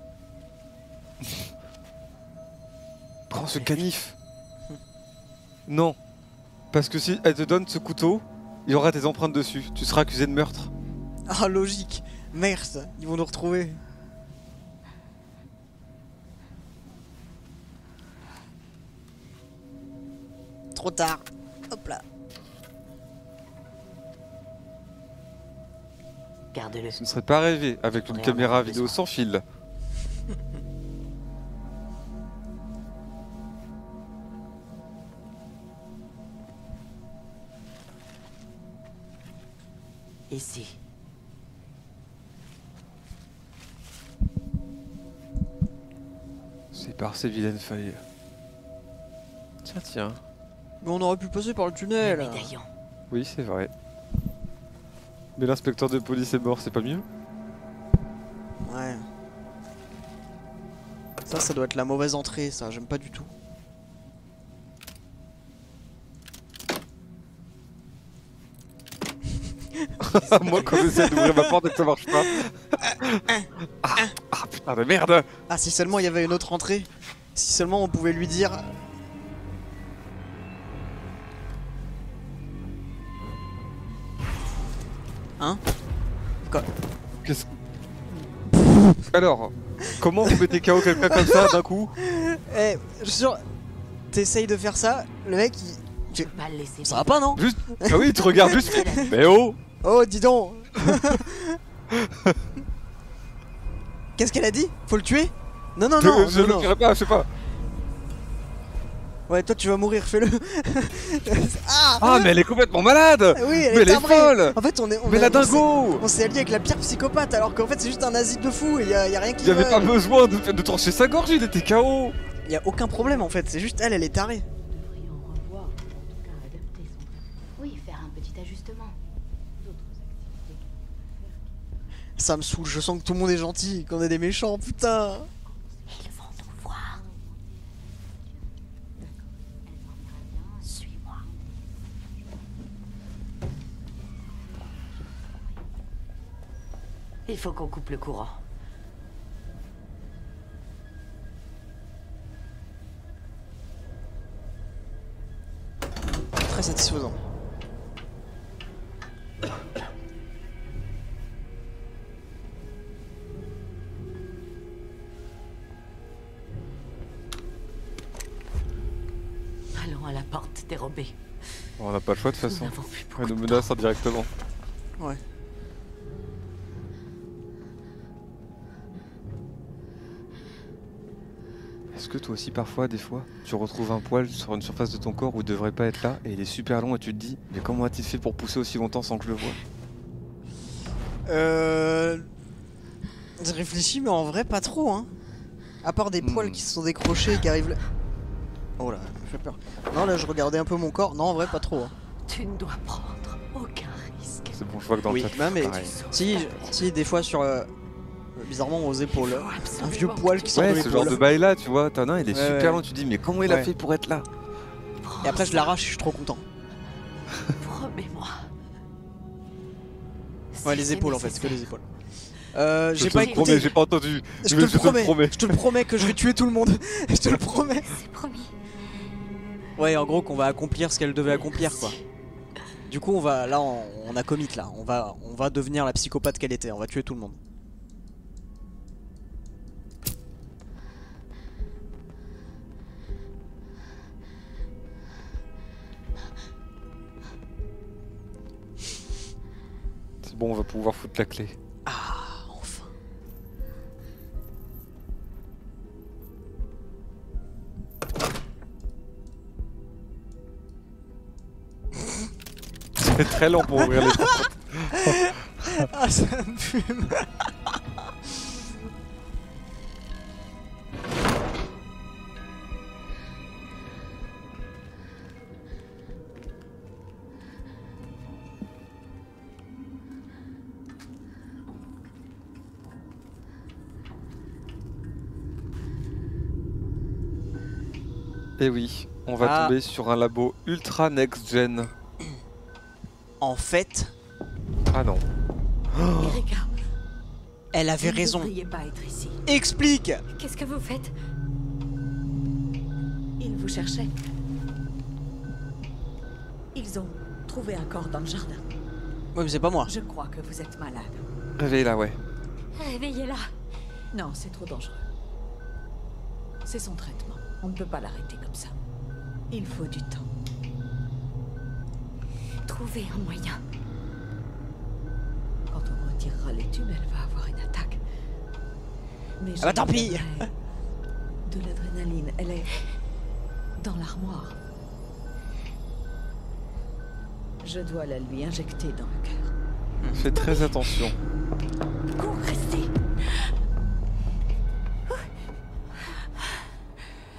Prends ce canif Non. Parce que si elle te donne ce couteau, il y aura tes empreintes dessus. Tu seras accusé de meurtre. Ah, logique. Merde, ils vont nous retrouver. Trop tard. Hop là. Garde-le. Ce ne serait pas rêvé avec une caméra vidéo sans fil. Ici. C'est par ces vilaines feuilles. Tiens, tiens. Mais on aurait pu passer par le tunnel. Oui, c'est vrai. Mais l'inspecteur de police est mort, c'est pas mieux? Ouais. Ça, ça doit être la mauvaise entrée, ça. J'aime pas du tout. Moi, quand j'essaie d'ouvrir ma porte et que ça marche pas. ah, ah, putain de merde Ah, si seulement il y avait une autre entrée. Si seulement on pouvait lui dire. Alors, comment vous mettez KO quelqu'un comme ça d'un coup Eh, je suis sûr. T'essayes de faire ça, le mec il. Tu- Pas le laisser. Ça va pas, non Juste. Ah oui, tu regardes juste. Mais oh Oh, dis donc Qu'est-ce qu'elle a dit? Faut le tuer? Non, non, non, Je non, le non. ferai pas, je sais pas. Ouais, toi tu vas mourir, fais-le. ah, Ah, mais elle est complètement malade Oui, elle Mais est elle est folle En fait, on est. On Mais a- la on s'est- dingo On s'est allié avec la pire psychopathe alors qu'en fait c'est juste un asile de fou et y a, y a rien qui Il y avait va. pas besoin de, de trancher sa gorge, il était KO Y a aucun problème en fait, c'est juste elle, elle est tarée. devrions revoir, ou en tout cas adapter son Oui, faire un petit ajustement. D'autres activités Ça me saoule, je sens que tout le monde est gentil, qu'on est des méchants, putain. Ils vont nous voir. Suis-moi. Il faut qu'on coupe le courant. Très satisfaisant. Allons à la porte dérobée. On n'a pas le choix de toute façon. Nous Elle nous menace indirectement. Ouais. Est-ce que toi aussi parfois, des fois, tu retrouves un poil sur une surface de ton corps où il devrait pas être là et il est super long et tu te dis mais comment a-t-il fait pour pousser aussi longtemps sans que je le voie? Euh. Je réfléchis, mais en vrai, pas trop, hein. À part des Hmm. poils qui se sont décrochés et qui arrivent là. Oh là, ça fait peur. Non, là, je regardais un peu mon corps. Non, en vrai, pas trop. hein. Tu ne dois prendre aucun risque. C'est bon, je vois que dans oui, le chat, non, mais pareil. si, si, des fois sur. euh, bizarrement, aux épaules. Un vieux poil qui sort Ouais, de ce genre de bail là, tu vois, t'en as un, il est Ouais, super ouais. long, tu te dis mais comment il a fait pour être là? Et après, je l'arrache, je suis trop content. Promets-moi. Ouais, les épaules en fait, c'est que les épaules. Euh, Je j'ai te pas le promets, écouté. j'ai pas entendu. Je te le promets. promets. Je te le promets que je vais tuer tout le monde. je te le promets. C'est promis. Ouais, en gros qu'on va accomplir ce qu'elle devait accomplir quoi. Du coup, on va là on, on a commit là, on va on va devenir la psychopathe qu'elle était, on va tuer tout le monde. C'est bon, on va pouvoir foutre la clé. Ah, enfin. C'est très lent pour ouvrir les portes. ah, ça me fume. Et Eh oui, on va Ah. tomber sur un labo ultra next-gen. En fait, Ah non. Erika, elle avait vous raison. devriez pas être ici. Explique Qu'est-ce que vous faites? Ils vous cherchaient. Ils ont trouvé un corps dans le jardin. Ouais, mais c'est pas moi. Je crois que vous êtes malade. Réveille là, ouais. Réveillez-la. Non, c'est trop dangereux. C'est son traitement. On ne peut pas l'arrêter comme ça. Il faut du temps. trouver un moyen. Quand on retirera les tubes, elle va avoir une attaque. Mais Ah bah, je tant pis. De l'adrénaline, elle est dans l'armoire. Je dois la lui injecter dans le cœur. Fais très attention. Cours, restez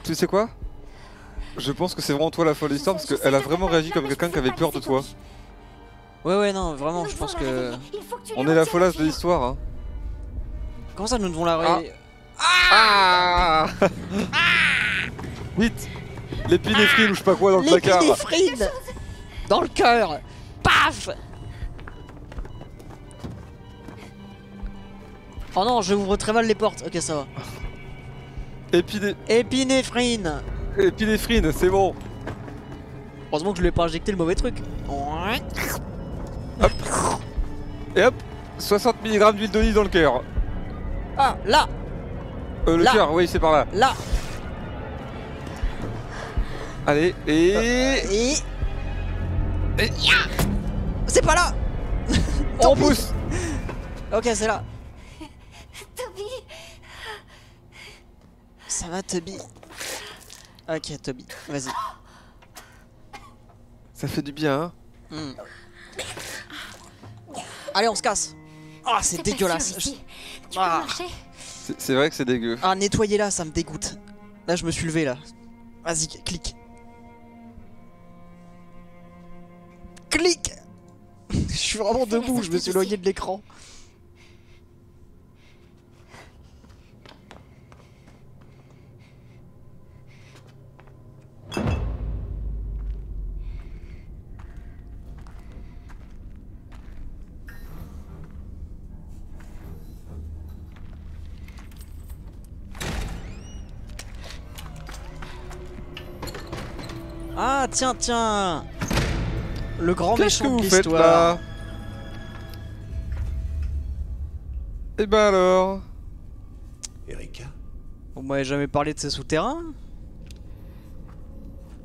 Tu sais quoi? Je pense que c'est vraiment toi la folle d'histoire parce qu'elle a vraiment réagi comme quelqu'un qui avait peur de toi. Ouais, ouais, non, vraiment, je pense que. On est la folasse de l'histoire. Hein. Comment ça, nous devons la ré... Ah Vite L'épinéphrine ou je sais pas quoi dans le placard. L'épinéphrine Dans le cœur Paf Oh non, je ouvre très mal les portes. Ok, ça va. Épiné... Épinéphrine Épinéphrine, c'est bon. Heureusement que je lui ai pas injecté le mauvais truc. Et hop 60 mg d'huile d'olive dans le cœur. Ah, là Euh, le cœur, oui, c'est par là. Là Allez, et... Et... C'est pas là On pousse Ok, c'est là. Toby Ça va, Toby Ok, Toby, vas-y. Ça fait du bien, hein Hmm. Allez, on se casse. Ah, c'est pas dégueulasse. Ah. peux marcher C'est c'est vrai que c'est dégueu. Ah, nettoyer là, ça me dégoûte. Là, je me suis levé là. Vas-y, clique. Clique Je suis vraiment debout, je me suis éloigné de l'écran. Ah, tiens, tiens Le grand Qu'est-ce que méchant de vous faites l'histoire. là Et ben alors Erika Vous m'avez jamais parlé de ces souterrains?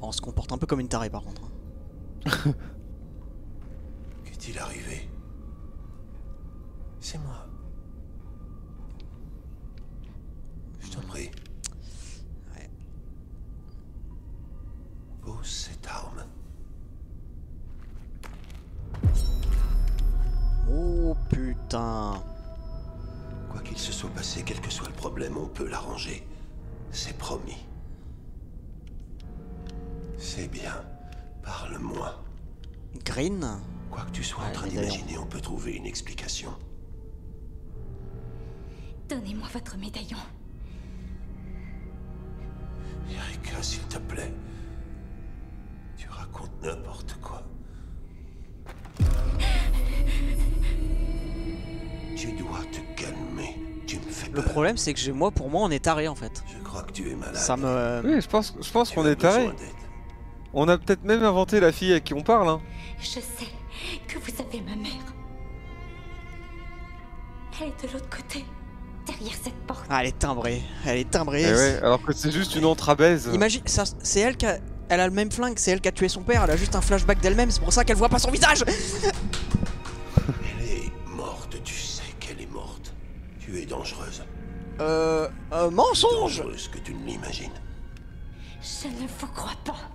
Oh, On se comporte un peu comme une tarée par contre. Qu'est-il arrivé? Putain. Quoi qu'il se soit passé, quel que soit le problème, on peut l'arranger. C'est promis. C'est bien. Parle-moi. Green Quoi que tu sois en train d'imaginer, on peut trouver une explication. Donnez-moi votre médaillon. Erika, s'il te plaît. Tu racontes n'importe quoi. Tu dois te calmer. Tu me fais Le peur. problème, c'est que moi, pour moi, on est taré en fait. Je crois que tu es malade. Ça me. Oui, je pense, je pense qu'on est taré. On a peut-être même inventé la fille à qui on parle, hein. Je sais que vous avez ma mère. Elle est de l'autre côté, derrière cette porte. Ah, elle est timbrée. Elle est timbrée. Eh ouais, alors que c'est juste une entre à baise. Imagine, c'est elle qui a. Elle a le même flingue, c'est elle qui a tué son père, elle a juste un flashback d'elle-même, c'est pour ça qu'elle voit pas son visage Tu es dangereuse. Euh. euh mensonge Dangereuse que tu ne l'imagines. Je ne vous crois pas.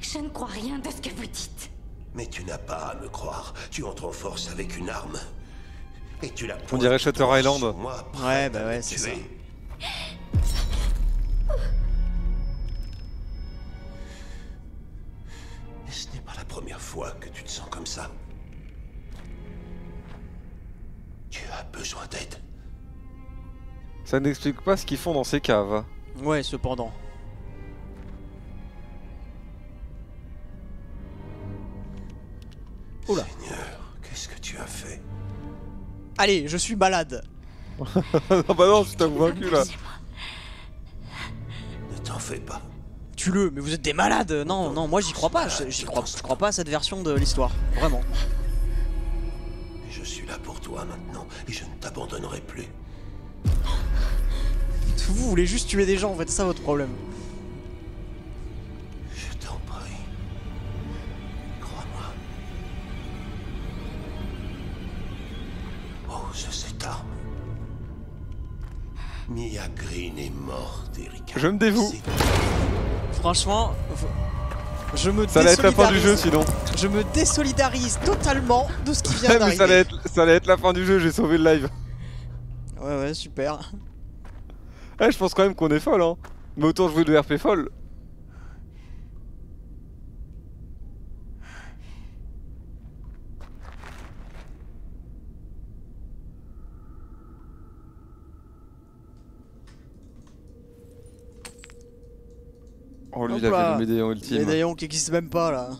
Je ne crois rien de ce que vous dites. Mais tu n'as pas à me croire. Tu entres en force avec une arme. Et tu la On dirait Shutter Island. Moi, Ouais, bah ouais, c'est ça. Et ce n'est pas la première fois que tu te sens comme ça. Tu as besoin d'aide. Ça n'explique pas ce qu'ils font dans ces caves. Ouais, cependant. Oula. Seigneur, qu'est-ce que tu as fait? Allez, je suis malade. non, bah non, tu t'as convaincu là. Ne t'en fais pas. Tue-le, mais vous êtes des malades Non, non, moi j'y crois pas, je- j'y crois, je crois pas à cette version de l'histoire. Vraiment pour toi maintenant et je ne t'abandonnerai plus. Vous voulez juste tuer des gens en fait, c'est ça votre problème. Je t'en prie. Crois-moi. Oh, cette arme. Mia Green est morte, Erika. Je me dévoue. Franchement je me Ça allait être la fin du jeu désolidarise. sinon. Je me désolidarise totalement de ce qui vient d'arriver. ça allait, être, ça allait être la fin du jeu, j'ai sauvé le live. Ouais, ouais, super. Eh, je pense quand même qu'on est folle, hein. Mais autant jouer de RP folle. Oh, lui, il avait là. le médaillon ultime. Médaillon qui existe même pas là.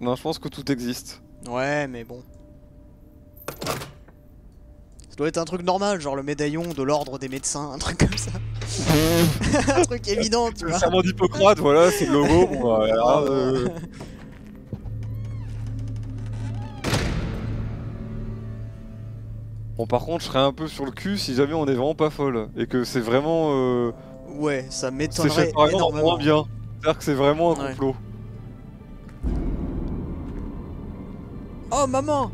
Non, je pense que tout existe. Ouais, mais bon. Ça doit être un truc normal, genre le médaillon de l'ordre des médecins, un truc comme ça. un truc évident, tu Le vois. serment d'Hippocrate, voilà, c'est le logo. Bon, bah, Ah, euh, Bon, par contre, je serais un peu sur le cul si jamais on est vraiment pas folle. Et que c'est vraiment. Euh... Ouais, ça C'est m'étonnerait exemple énormément. moins bien. C'est-à-dire que c'est vraiment un Ouais. complot. Oh maman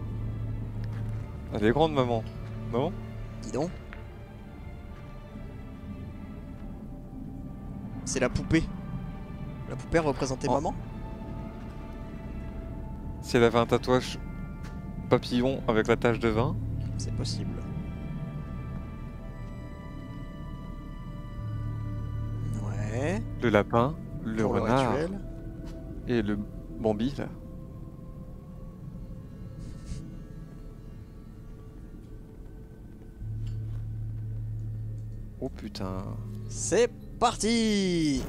Elle est grande, maman. Non Dis donc. C'est la poupée. La poupée représentait Oh. maman? Si elle avait un tatouage papillon avec la tache de vin? C'est possible. Le lapin, le renard rituel. et le Bambi là. Oh putain. C'est parti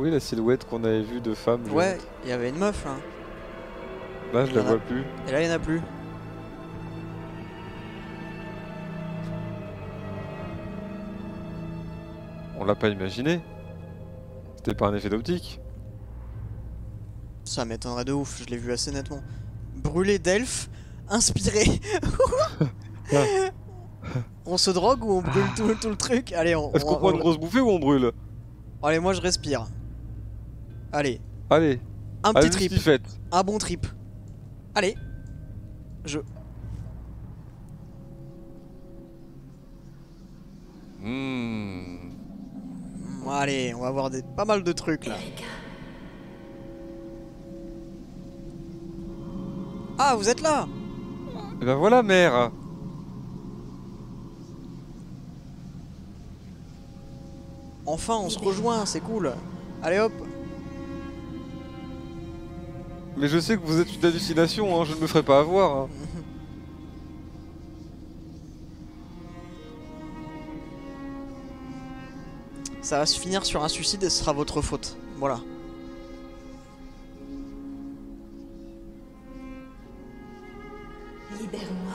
Oui, la silhouette qu'on avait vue de femme. Ouais, il y avait une meuf là. Là, je la a- vois plus. Et là, il n'y en a plus. On l'a pas imaginé. C'était pas un effet d'optique. Ça m'étonnerait de ouf, je l'ai vu assez nettement. Brûlé d'elfe, inspiré. on se drogue ou on brûle tout, tout le truc? Allez, on. Est-ce on- qu'on prend une grosse bouffée ou on brûle? Allez, moi je respire. Allez, Allez. un petit trip. Un bon trip. Allez. Je. Hmm. Mm, Allez, on va voir des... pas mal de trucs là. Ah, vous êtes là Et ben voilà, mère. Enfin, on se rejoint, c'est cool. Allez hop. Mais je sais que vous êtes une hallucination, hein, je ne me ferai pas avoir. hein. Ça va se finir sur un suicide et ce sera votre faute. Voilà. Libère-moi.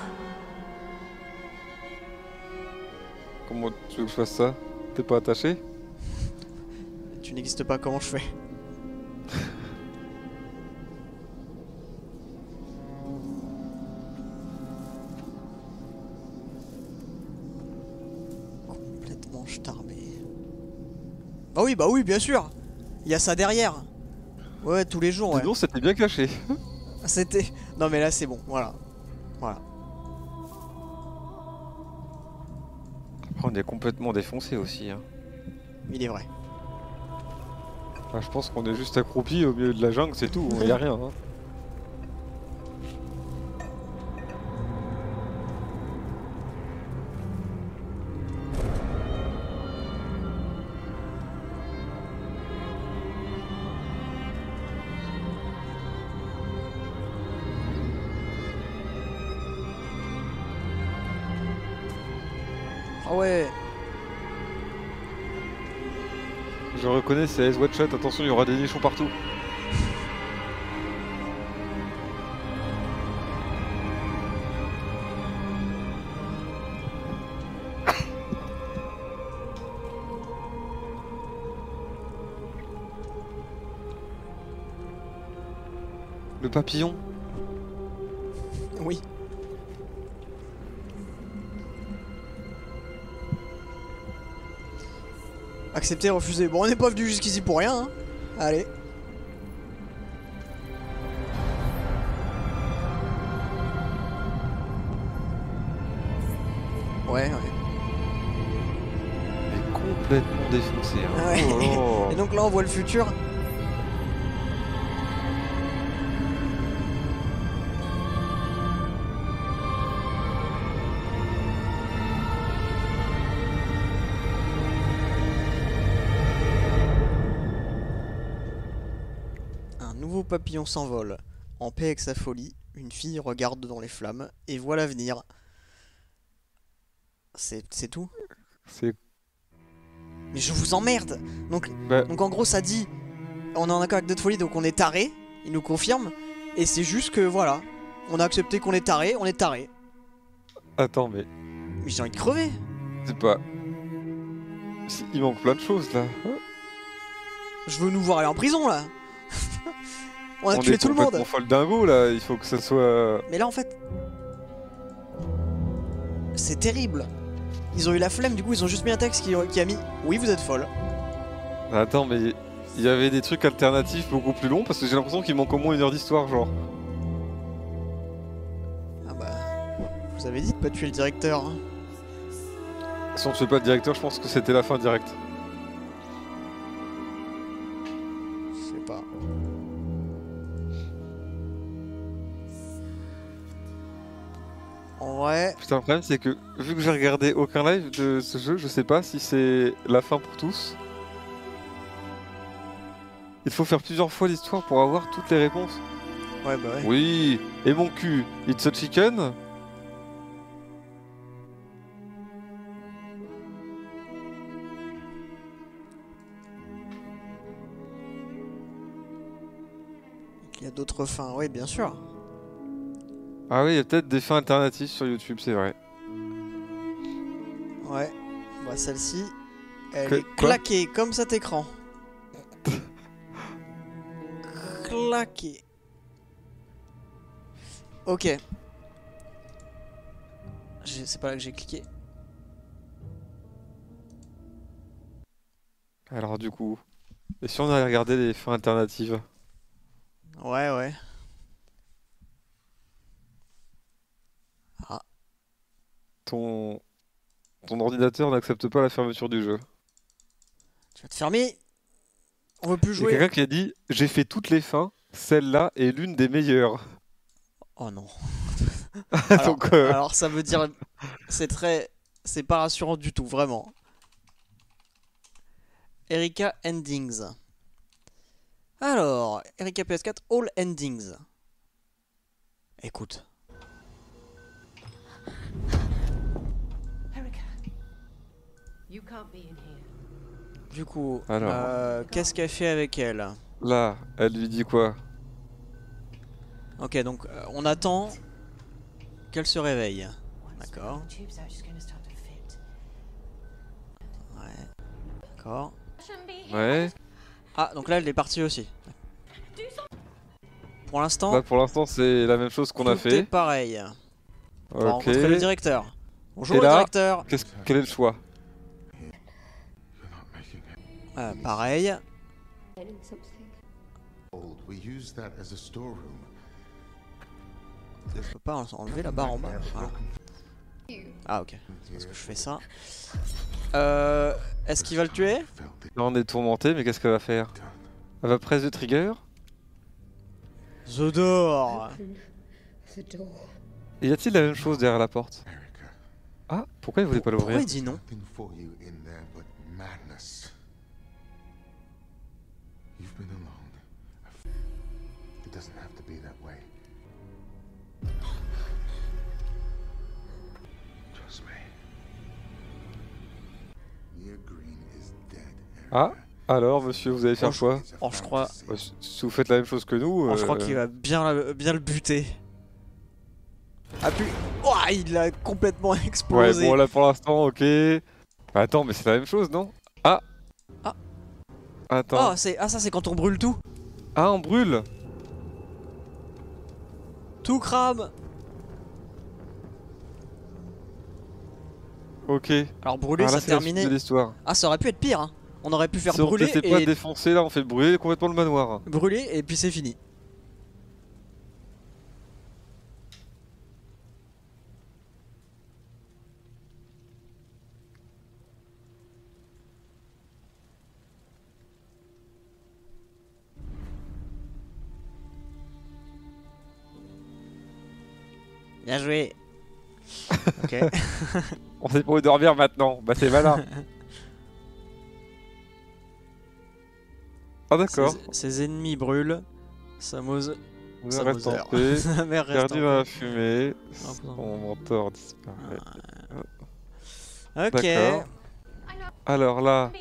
Comment tu veux que je fasse ça? T'es pas attaché? Tu n'existes pas, comment je fais? Bah oui, bah oui, bien sûr Il y a ça derrière Ouais, tous les jours, ouais. Donc, c'était bien caché. C'était... Non mais là c'est bon, voilà. Voilà. Après, on est complètement défoncé aussi. Hein. Il est vrai. Enfin, je pense qu'on est juste accroupi au milieu de la jungle, c'est tout, il y a rien. hein. Reconnais, c'est Eyes Wide Shut, attention, il y aura des nichons partout. Le papillon Accepter, refuser. Bon, on n'est pas venu jusqu'ici pour rien. Hein. Allez. Ouais, ouais. Mais complètement défoncé. hein. Ouais. Oh. Et donc là, on voit le futur. S'envole. En paix avec sa folie, une fille regarde dans les flammes et voit l'avenir. C'est c'est tout? C'est. Mais je vous emmerde Donc, Bah. donc en gros ça dit on est en accord avec notre folie donc on est taré, il nous confirme, et c'est juste que voilà, on a accepté qu'on est taré, on est taré. Attends, mais Mais j'ai envie de crever c'est pas. Il manque plein de choses là. Je veux nous voir aller en prison là On a On tué est tout le monde complètement folle dingo là, il faut que ça soit. Mais là en fait. C'est terrible Ils ont eu la flemme, du coup ils ont juste mis un texte qui, qui a mis Oui vous êtes folle. Attends, mais il y avait des trucs alternatifs beaucoup plus longs parce que j'ai l'impression qu'il manque au moins une heure d'histoire, genre. Ah bah. Vous avez dit de pas tuer le directeur. hein. Si on ne fait pas le directeur, je pense que c'était la fin directe. Putain, le problème c'est que vu que j'ai regardé aucun live de ce jeu, je sais pas si c'est la fin pour tous. Il faut faire plusieurs fois l'histoire pour avoir toutes les réponses. Ouais bah ouais. Oui, et mon cul, it's a chicken Il y a d'autres fins, oui bien sûr. Ah oui, il y a peut-être des fins alternatives sur YouTube, c'est vrai. Ouais. Bah celle-ci, elle Que- est claquée comme cet écran. claquée. Ok. C'est pas là que j'ai cliqué. Alors du coup, et si on allait regarder les fins alternatives? Ouais, ouais. Ton... Ton ordinateur n'accepte pas la fermeture du jeu. Tu vas te fermer On veut plus Il y a jouer quelqu'un qui a dit J'ai fait toutes les fins, celle-là est l'une des meilleures. Oh non. alors, Donc, euh, alors, ça veut dire... C'est très... C'est pas rassurant du tout, vraiment. Erika Endings. Alors, Erika PS4 All Endings. Écoute. Du coup, Alors. euh, qu'est-ce qu'elle fait avec elle? Là, elle lui dit quoi? Ok, donc euh, on attend qu'elle se réveille. D'accord. Ouais. D'accord. Ouais. Ah, donc là elle est partie aussi. Pour l'instant, Là, pour l'instant, c'est la même chose qu'on a fait. pareil. On va Ok. rencontrer le directeur. Bonjour Et le là, directeur. quel est le choix Euh, pareil. Old, we use that as a storeroom. Je peux pas enlever la barre en bas. Voilà. Ah ok. Parce que je fais ça. Euh, Est-ce qu'il va le tuer? Là, on est tourmenté, mais qu'est-ce qu'elle va faire? Elle va presser le trigger? The door. The door. Et y a-t-il la même chose derrière la porte? Ah, pourquoi il voulait pas l'ouvrir? Pourquoi il dit non? You've been alone. It doesn't have to be that way. Trust me. Nia Green is dead. Ah Alors, monsieur, vous allez faire quoi Oh, je crois. Si- vous faites la même chose que nous. Oh, je crois euh, qu'il va bien, la- bien le buter. Ah puis, Ouah, il a complètement Ouais, explosé. bon, là pour l'instant, ok. Bah, attends, mais c'est la même chose, non? Ah. Attends. Oh, c'est ah ça c'est quand on brûle tout. Ah, on brûle Tout crame Ok. Alors brûler, Ah, là, ça terminé. l'histoire. Ah, ça aurait pu être pire. Hein. On aurait pu faire Si on brûler pas et défoncé, là, on fait brûler complètement le manoir. brûler et puis c'est fini. Bien joué. ok. On sait pour dormir maintenant. Bah, c'est malin. ah, d'accord. Ses, ses ennemis brûlent. Samoz. Vous reste en paix. Sa mère reste Perdu dans la fumée. Ah. Son mentor disparaît. Ok. D'accord. Alors là.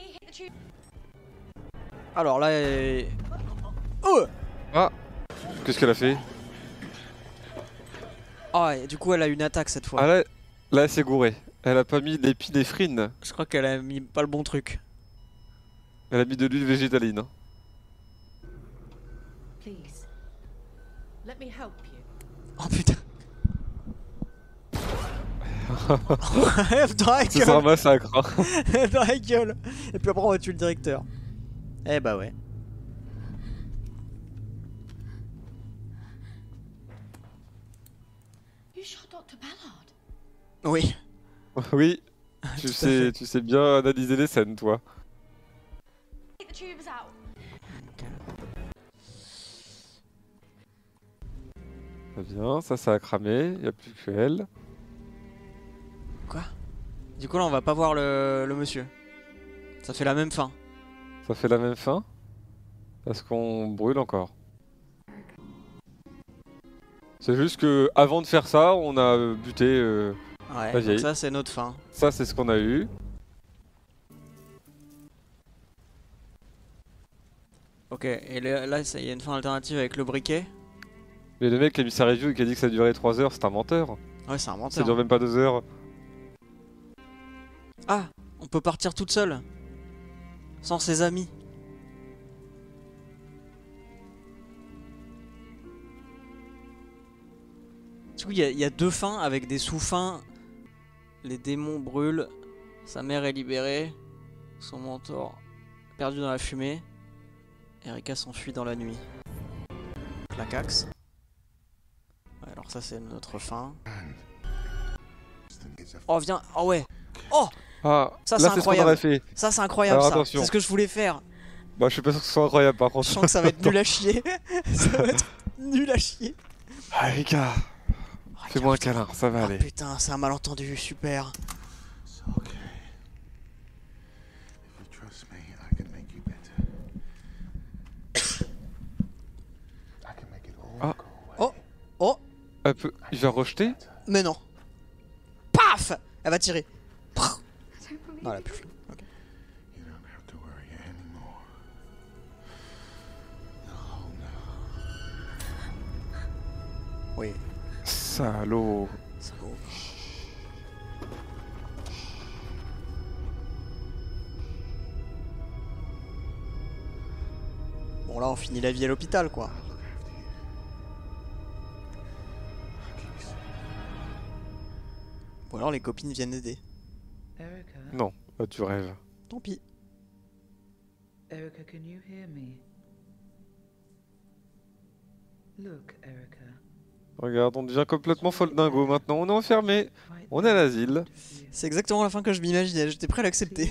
Alors là. Oh Ah Qu'est-ce qu'elle a fait? Ah, et du coup, elle a une attaque cette fois. Ah là, là elle s'est gourée. Elle a pas mis l'épinéphrine. Je crois qu'elle a mis pas le bon truc. Elle a mis de l'huile végétaline. hein. Please. Let me help you. Oh putain. dans la C'est un gueule. massacre. hein. dans la gueule. Et puis après, on va tuer le directeur. Eh bah ouais. You shot Dr. Ballard. Oui. oui. Tu sais, tu sais bien analyser les scènes, toi. Take the tubes out. Très bien, ça, ça a cramé. Y a plus que elle. Quoi? Du coup, là, on va pas voir le, le monsieur. Ça fait la même fin. Ça fait la même fin? Parce qu'on brûle encore? C'est juste que avant de faire ça, on a buté euh, Ouais, donc ça, c'est notre fin. Ça, c'est ce qu'on a eu. Ok, et là, là, ça- il y a une fin alternative avec le briquet. Mais le mec qui a mis sa review et qui a dit que ça durait 3 heures, c'est un menteur. Ouais, c'est un Ça menteur. dure même pas 2 heures. Ah, on peut partir toute seule. Sans ses amis. Du coup, il y, y a deux fins avec des sous-fins. Les démons brûlent. Sa mère est libérée. Son mentor perdu dans la fumée. Erika s'enfuit dans la nuit. Clacax. Ouais, alors ça, c'est notre fin. Oh, viens. Oh, ouais. Oh Ah, Ça, c'est ce incroyable. fait. Ça, c'est incroyable, Alors, ça. attention. C'est ce que je voulais faire. Bah, je suis pas sûr que ce soit incroyable par contre. Je sens que ça va être nul à chier. ça va être nul à chier. Ah, les gars. Fais-moi un câlin, ça va aller. Putain, c'est un malentendu, super. Ah. Oh Oh Elle peut- Il va rejeter? Mais non. Paf Elle va tirer. Non, elle a plus fait. Ok. Oui. Salaud. Bon là on finit la vie à l'hôpital quoi. Ou alors les copines viennent aider. Erica? Non, tu rêves. Tant pis. Erica, can you hear me? Look, Erica. Regarde, on devient complètement folle dingo maintenant. On est enfermé. On est à l'asile. C'est exactement la fin que je m'imaginais, j'étais prêt à l'accepter.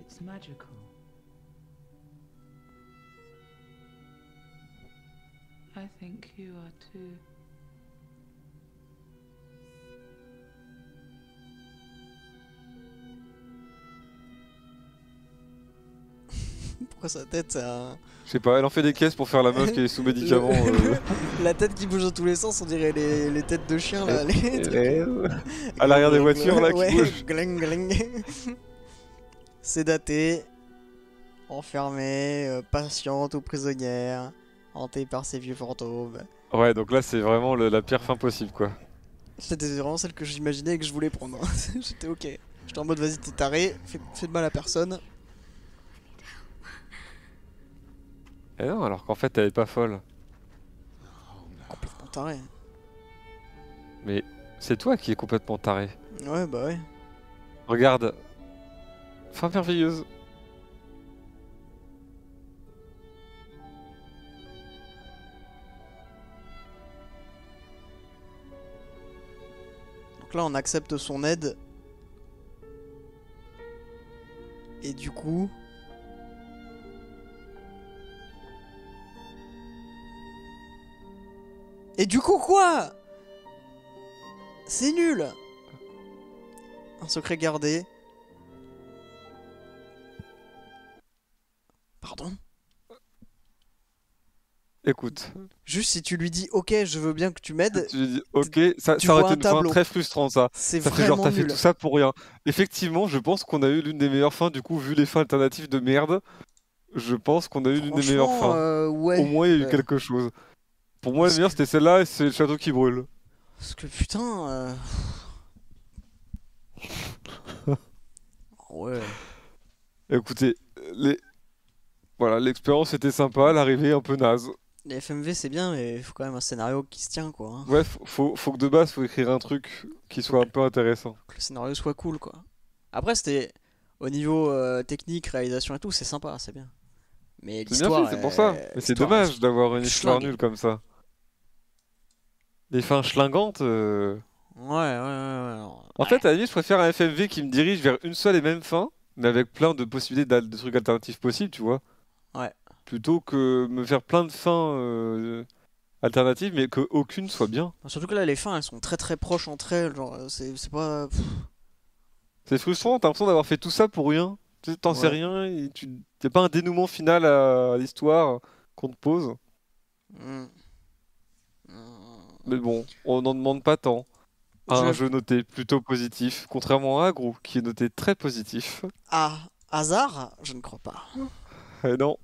It's magical. I think you are too. Pourquoi sa tête c'est. Je sais pas, elle en fait des caisses pour faire la meuf qui est sous médicaments. Euh. La tête qui bouge dans tous les sens, on dirait les, les têtes de chien là. Les et- à l'arrière des voitures, là, qui Ouais, bougent. gling. Sédatée, enfermée, euh, patiente ou prisonnière, hantée par ces vieux fantômes. Ouais, donc là c'est vraiment le- la pire fin possible quoi. C'était vraiment celle que j'imaginais et que je voulais prendre. J'étais ok. J'étais en mode vas-y t'es taré, fais, fais de mal à personne. Eh non, alors qu'en fait, elle est pas folle. Complètement taré. Mais c'est toi qui es complètement taré. Ouais, bah ouais. Regarde. Fin merveilleuse. Donc là, on accepte son aide. Et du coup... Et du coup quoi? C'est nul Un secret gardé. Pardon? Écoute. Juste si tu lui dis ok je veux bien que tu m'aides. Tu lui dis ok, ça, ça aurait été un une très frustrant ça. C'est ça fait genre t'as fait tout ça pour rien. Effectivement, je pense qu'on a eu l'une des meilleures fins du coup vu les fins alternatives de merde. Je pense qu'on a eu l'une des meilleures fins. euh, ouais. Au moins il y a eu Ouais. quelque chose. Pour moi la meilleure c'était celle-là et c'est le château qui brûle. Parce que putain... euh, Ouais. Écoutez, les... voilà, l'expérience était sympa, l'arrivée un peu naze. Les FMV c'est bien mais il faut quand même un scénario qui se tient quoi. hein. Ouais, faut, faut, faut que de base, faut écrire un truc qui soit un peu intéressant. que le scénario soit cool quoi. Après c'était au niveau euh, technique, réalisation et tout, c'est sympa, c'est bien. Mais C'est bien l'histoire fait, c'est pour est- ça. Mais c'est l'histoire dommage d'avoir une histoire schlingue. nulle comme ça. Les fins schlingantes. euh, Ouais, ouais, ouais, En fait, à la limite, je préfère un FMV qui me dirige vers une seule et même fin, mais avec plein de possibilités d'al- de trucs alternatifs possibles, tu vois. Ouais. Plutôt que me faire plein de fins euh, alternatives, mais que aucune soit bien. Surtout que là les fins elles sont très très proches entre elles, genre euh, c'est c'est pas... pff, C'est frustrant, t'as l'impression d'avoir fait tout ça pour rien. Tu sais, t'en sais Ouais. rien, et tu... a pas un dénouement final à l'histoire qu'on te pose. hmm. Mais bon, on n'en demande pas tant. À un Je- jeu noté plutôt positif, contrairement à Agro, qui est noté très positif. Ah, hasard Je ne crois pas. Eh non.